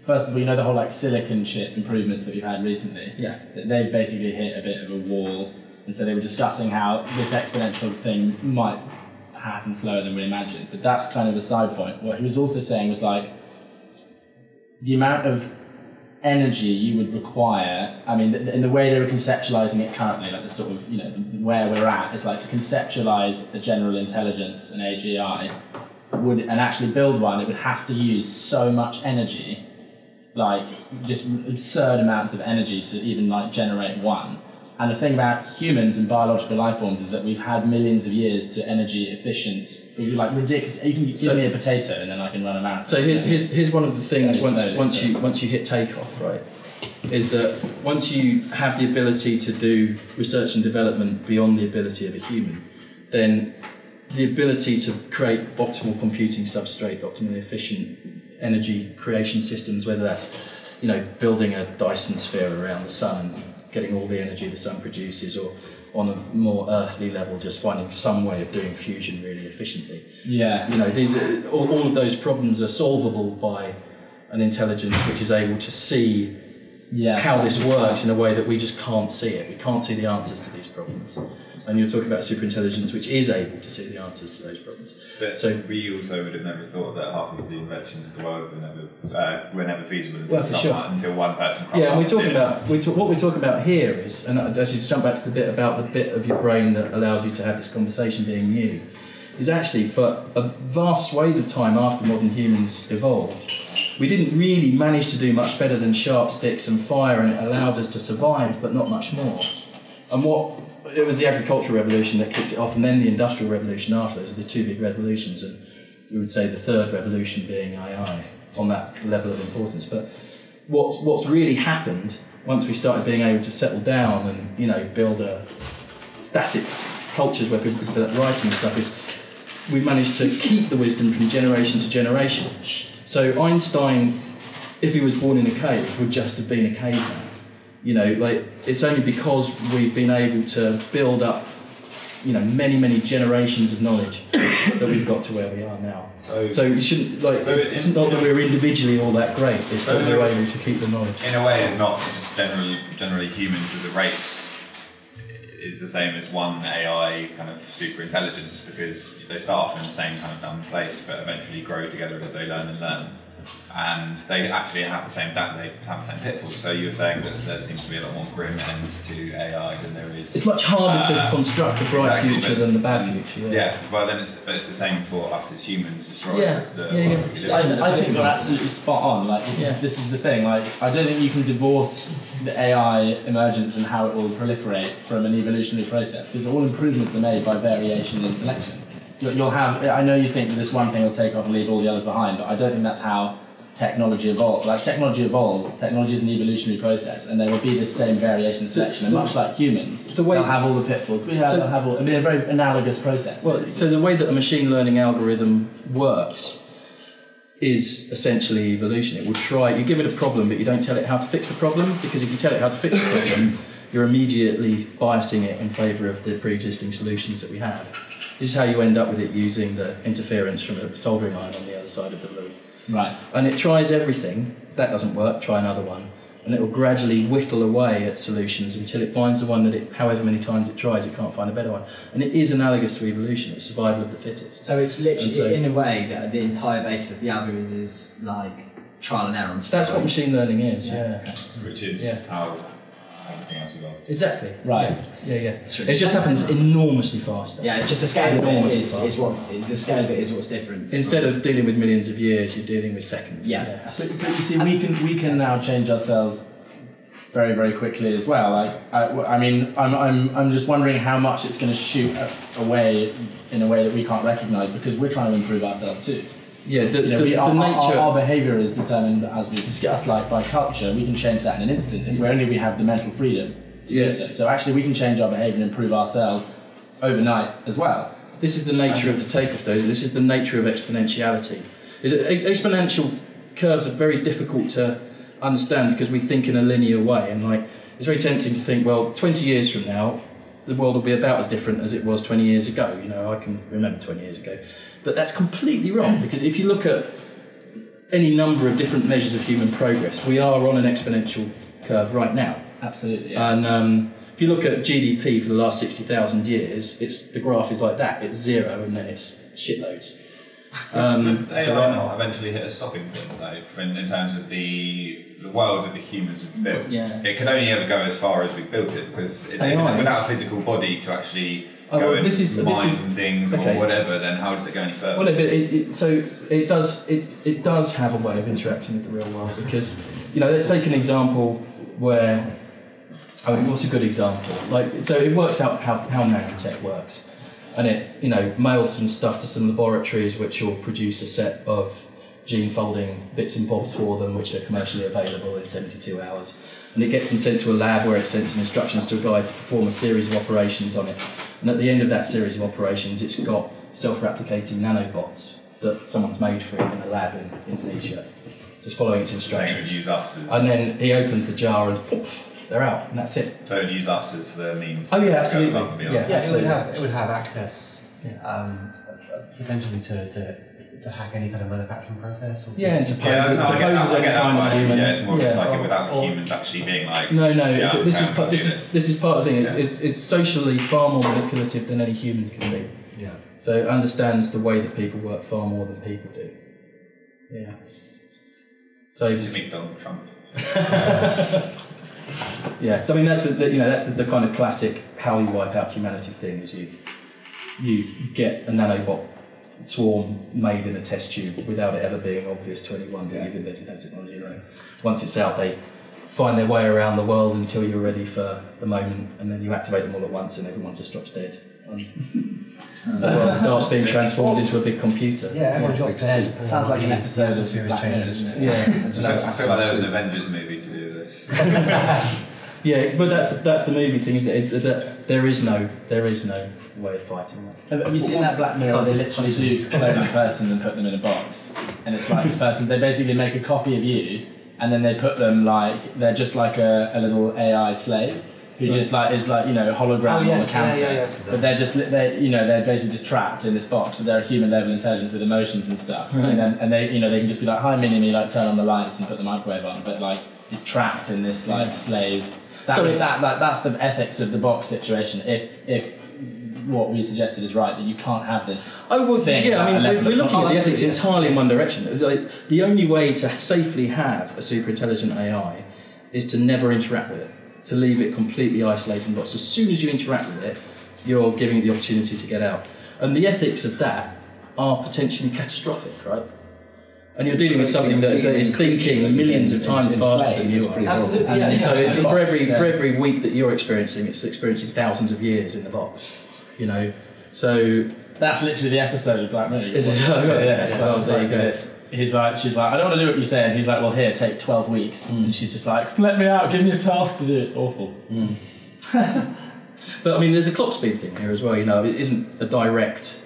first of all, you know the whole like silicon chip improvements that we've had recently. Yeah. That they've basically hit a bit of a wall, and so they were discussing how this exponential thing might happen slower than we imagined. But that's kind of a side point. What he was also saying was like the amount of energy you would require. I mean, in the way they were conceptualizing it currently, like the sort of you know where we're at is like to conceptualize a general intelligence and AGI would and actually build one. It would have to use so much energy, like just absurd amounts of energy to even like generate one. And the thing about humans and biological life forms is that we've had millions of years to energy efficient, like ridiculous. You can give So- me a potato and then I can run a marathon. So here, here's, here's one of the things once, slowly, once you once you hit takeoff, right, is that once you have the ability to do research and development beyond the ability of a human, then the ability to create optimal computing substrate, optimally efficient energy creation systems, whether that's you know building a Dyson sphere around the sun and getting all the energy the sun produces, or on a more earthly level, just finding some way of doing fusion really efficiently. Yeah, you know these are, all, all of those problems are solvable by an intelligence which is able to see yeah. how this works in a way that we just can't see it. We can't see the answers to these problems. And you're talking about superintelligence which is able to see the answers to those problems But So- we also would have never thought that half of the inventions of the world were never uh, were never feasible until, Well, someone- sure. until one person. yeah and we're talking and did it. about we talk, what we're talking about here is and actually to jump back to the bit about the bit of your brain that allows you to have this conversation being new is actually for a vast swathe of time after modern humans evolved we didn't really manage to do much better than sharp sticks and fire, and it allowed us to survive, but not much more. And what it was the agricultural revolution that kicked it off, and then the industrial revolution after. Those are the two big revolutions, and we would say the third revolution being AI on that level of importance. But what, what's really happened once we started being able to settle down and you know build a static cultures where people could develop writing and stuff is we managed to keep the wisdom from generation to generation. So Einstein, if he was born in a cave, would just have been a caveman. You know, like it's only because we've been able to build up you know many many generations of knowledge that we've got to where we are now. So, So you shouldn't like. So it's in- not that we're individually all that great. It's So that we're able to keep the knowledge. in a way, it's not just generally generally humans as a race is the same as one AI kind of super intelligence because they start off in the same kind of dumb place, but eventually grow together as they learn and learn. And they actually have the same da- they have the same pitfalls. So you were saying that there seems to be a lot more grim ends to AI than there is. It's much harder to Uh, construct a bright exactly, future but- than the bad future. Yeah. Yeah, well then it's, but it's the same for us as humans. Destroy Yeah, the yeah, yeah. world we live in. I, I think you're absolutely spot on. Like this Yeah. is this is the thing. Like I don't think you can divorce the AI emergence and how it will proliferate from an evolutionary process because all improvements are made by variation and selection. You'll, have. I know you think that this one thing will take off and leave all the others behind, but I don't think that's how technology evolves. Like technology evolves. Technology is an evolutionary process, and there will be this same variation and selection. And much like humans, the way- they'll have all the pitfalls. We have, So- they'll have all. I mean, a very analogous process. Well, basically. so the way that a machine learning algorithm works is essentially evolution. It will try. You give it a problem, but you don't tell it how to fix the problem because if you tell it how to fix the problem, you're immediately biasing it in favour of the pre-existing solutions that we have. This is how you end up with it using the interference from a soldering iron on the other side of the room. right. And it tries everything. That doesn't work. Try another one. And it will gradually whittle away at solutions until it finds the one that it, however many times it tries, it can't find a better one. And it is analogous to evolution. It's survival of the fittest. So it's literally, so- in a way, that the entire basis of the algorithms is like trial and error on That's what machine learning is. Yeah. which is Yeah. how everything else evolves. Exactly. Right. Yeah. Yeah. It's yeah. really It just happens enormously faster. Yeah, it's just the scale of it Enormously is, is what the scale of it is what's different. Instead of dealing with millions of years, you're dealing with seconds. yeah, Yeah. But, but you see, we can we can now change ourselves very very quickly as well. Like I, I mean, I'm, I'm I'm just wondering how much it's going to shoot away in a way that we can't recognise because we're trying to improve ourselves too. Yeah. The, You know, the, we, our, our- nature. our, behaviour is determined as we discussed, like by culture. We can change that in an instant if only we have the mental freedom to Yeah. do so. So actually, we can change our behaviour and improve ourselves overnight as well. This is the nature of the takeoff, though. This is the nature of exponentiality. Is it, exponential curves are very difficult to understand because we think in a linear way, and like it's very tempting to think, well, 20 years from now, the world will be about as different as it was 20 years ago. You know, I can remember 20 years ago, but that's completely wrong because if you look at any number of different measures of human progress, we are on an exponential curve right now. Absolutely. Yeah. And um, if you look at GDP for the last 60,000 years, it's, the graph is like that. It's zero and then it's shitloads. Um, AI so, not eventually hit a stopping point though, in, in terms of the the world that the humans have built. Yeah. It can only ever go as far as we've built it because it, without a physical body to actually Oh, go well, and this is- mine this is- things okay. or whatever, then how does it go any further? well, no, but it, it, so it does it, it does have a way of interacting with the real world because you know let's take an example where oh what's a good example like so it works out how, how nanotech works and it you know mails some stuff to some laboratories which will produce a set of gene folding bits and bobs for them which are commercially available in 72 hours. And it gets them sent to a lab where it sends some instructions to a guy to perform a series of operations on it. And at the end of that series of operations it's got self-replicating nanobots that someone's made for it in a lab in Indonesia just following its Saying it would instructions use us as, and then he opens the jar and poof, they're out and that's it so it would use us as the means. Oh, yeah, absolutely. above and beyond. Yeah. Yeah, it would have it would have access Yeah. um, potentially to, to, to hack any kind of manufacturing process. Or to- yeah and to pose, Yeah, it, no, to I pose that, as I any get that kind of human Yeah, it's more just like or- it without or- humans actually being like. No, no. Yeah, this is part, this this. is this is part of the thing. It's, Yeah. it's it's socially far more manipulative than any human can be. Yeah. So it understands the way that people work far more than people do. Yeah. So You should meet Donald Trump. yeah. So I mean that's the, the you know that's the, the kind of classic how you wipe out humanity thing is you you get a nanobot swarm made in a test tube without it ever being obvious to anyone that you've invented that technology. Right? Once it's out, they find their way around the world until you're ready for the moment, and then you activate them all at once, and everyone just drops dead. And the world starts being transformed into a big computer. Yeah, everyone drops dead. Sounds like an episode of atmosphere is Black Mirror, changed. doesn't? Yeah. I feel like- I feel like there was an Avengers movie to do this. Yeah, but that's the, that's the movie thing, isn't it? Is that there is no there is no way of fighting that. Have have you seen that Black Mirror? They literally do clone a person and put them in a box, and it's like this person. They basically make a copy of you, and then they put them like they're just like a, a little AI slave, who just like is like you know hologram Oh, yes, on the yeah, counter, yeah, yeah. but they're just they you know they're basically just trapped in this box, but they're a human level intelligence with emotions and stuff, and then and they you know they can just be like hi mini me like turn on the lights and put the microwave on, but like it's trapped in this like slave. That, So- that, that that's the ethics of the box situation. If if what we suggested is right, that you can't have this. Oh well, thing yeah. I mean, we're, we're looking at the ethics consciousness. entirely in one direction. Like, the only way to safely have a super intelligent AI is to never interact with it, to leave it completely isolated in the box. As soon as you interact with it, you're giving it the opportunity to get out. And the ethics of that are potentially catastrophic, right? And you're dealing with something that, that is thinking millions of times faster than you are. Absolutely, And yeah, so it's And for every yeah. for every week that you're experiencing, it's experiencing thousands of years in the box. You know, so That's literally the episode of Black Mirror. Is it? yeah, Oh, right. yeah. So oh, Well, I was there like, you go. this. He's like, she's like, I don't want to do what you say, and he's like, well, here, take twelve weeks, Hmm. and she's just like, let me out, give me a task to do. It's awful. But I mean, there's a clock speed thing here as well. You know, it isn't a direct.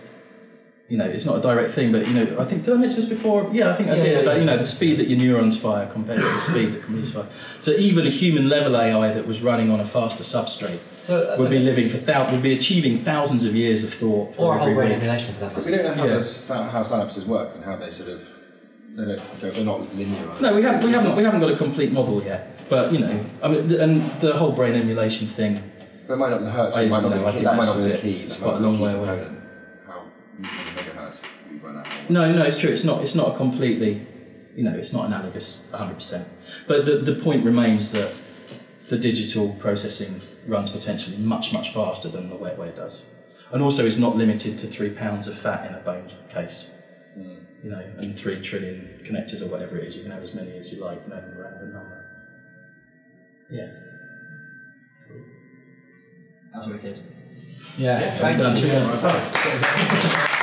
You know, it's not a direct thing, but you know, I think did I mention this before? Yeah, I think I Yeah, did. yeah, about yeah. you know the speed that your neurons fire compared to the speed that computers fire. So even a human level AI that was running on a faster substrate So, uh, would be living for thou- would be achieving thousands of years of thought for or a whole brain week. emulation for that. So we don't know how, Yeah. the, how synapses work and how they sort of they don't, they're not linear. No, we haven't. We haven't. not- We haven't got a complete model yet. But you know, I mean, and the whole brain emulation thing. But it might not hurt. I- It might not be the key. That might not be the key. it's quite a long way away. How megahertz we run out. No, no, it's true. It's not. It's not a completely. You know, it's not analogous 100. percent But the the point remains that the digital processing runs potentially much much faster than the wetware does, and also it's not limited to three pounds of fat in a bone case. You know, and three trillion connectors or whatever it is. You can have as many as you like, no random number. Yeah. That's wicked. Yeah. Thank you.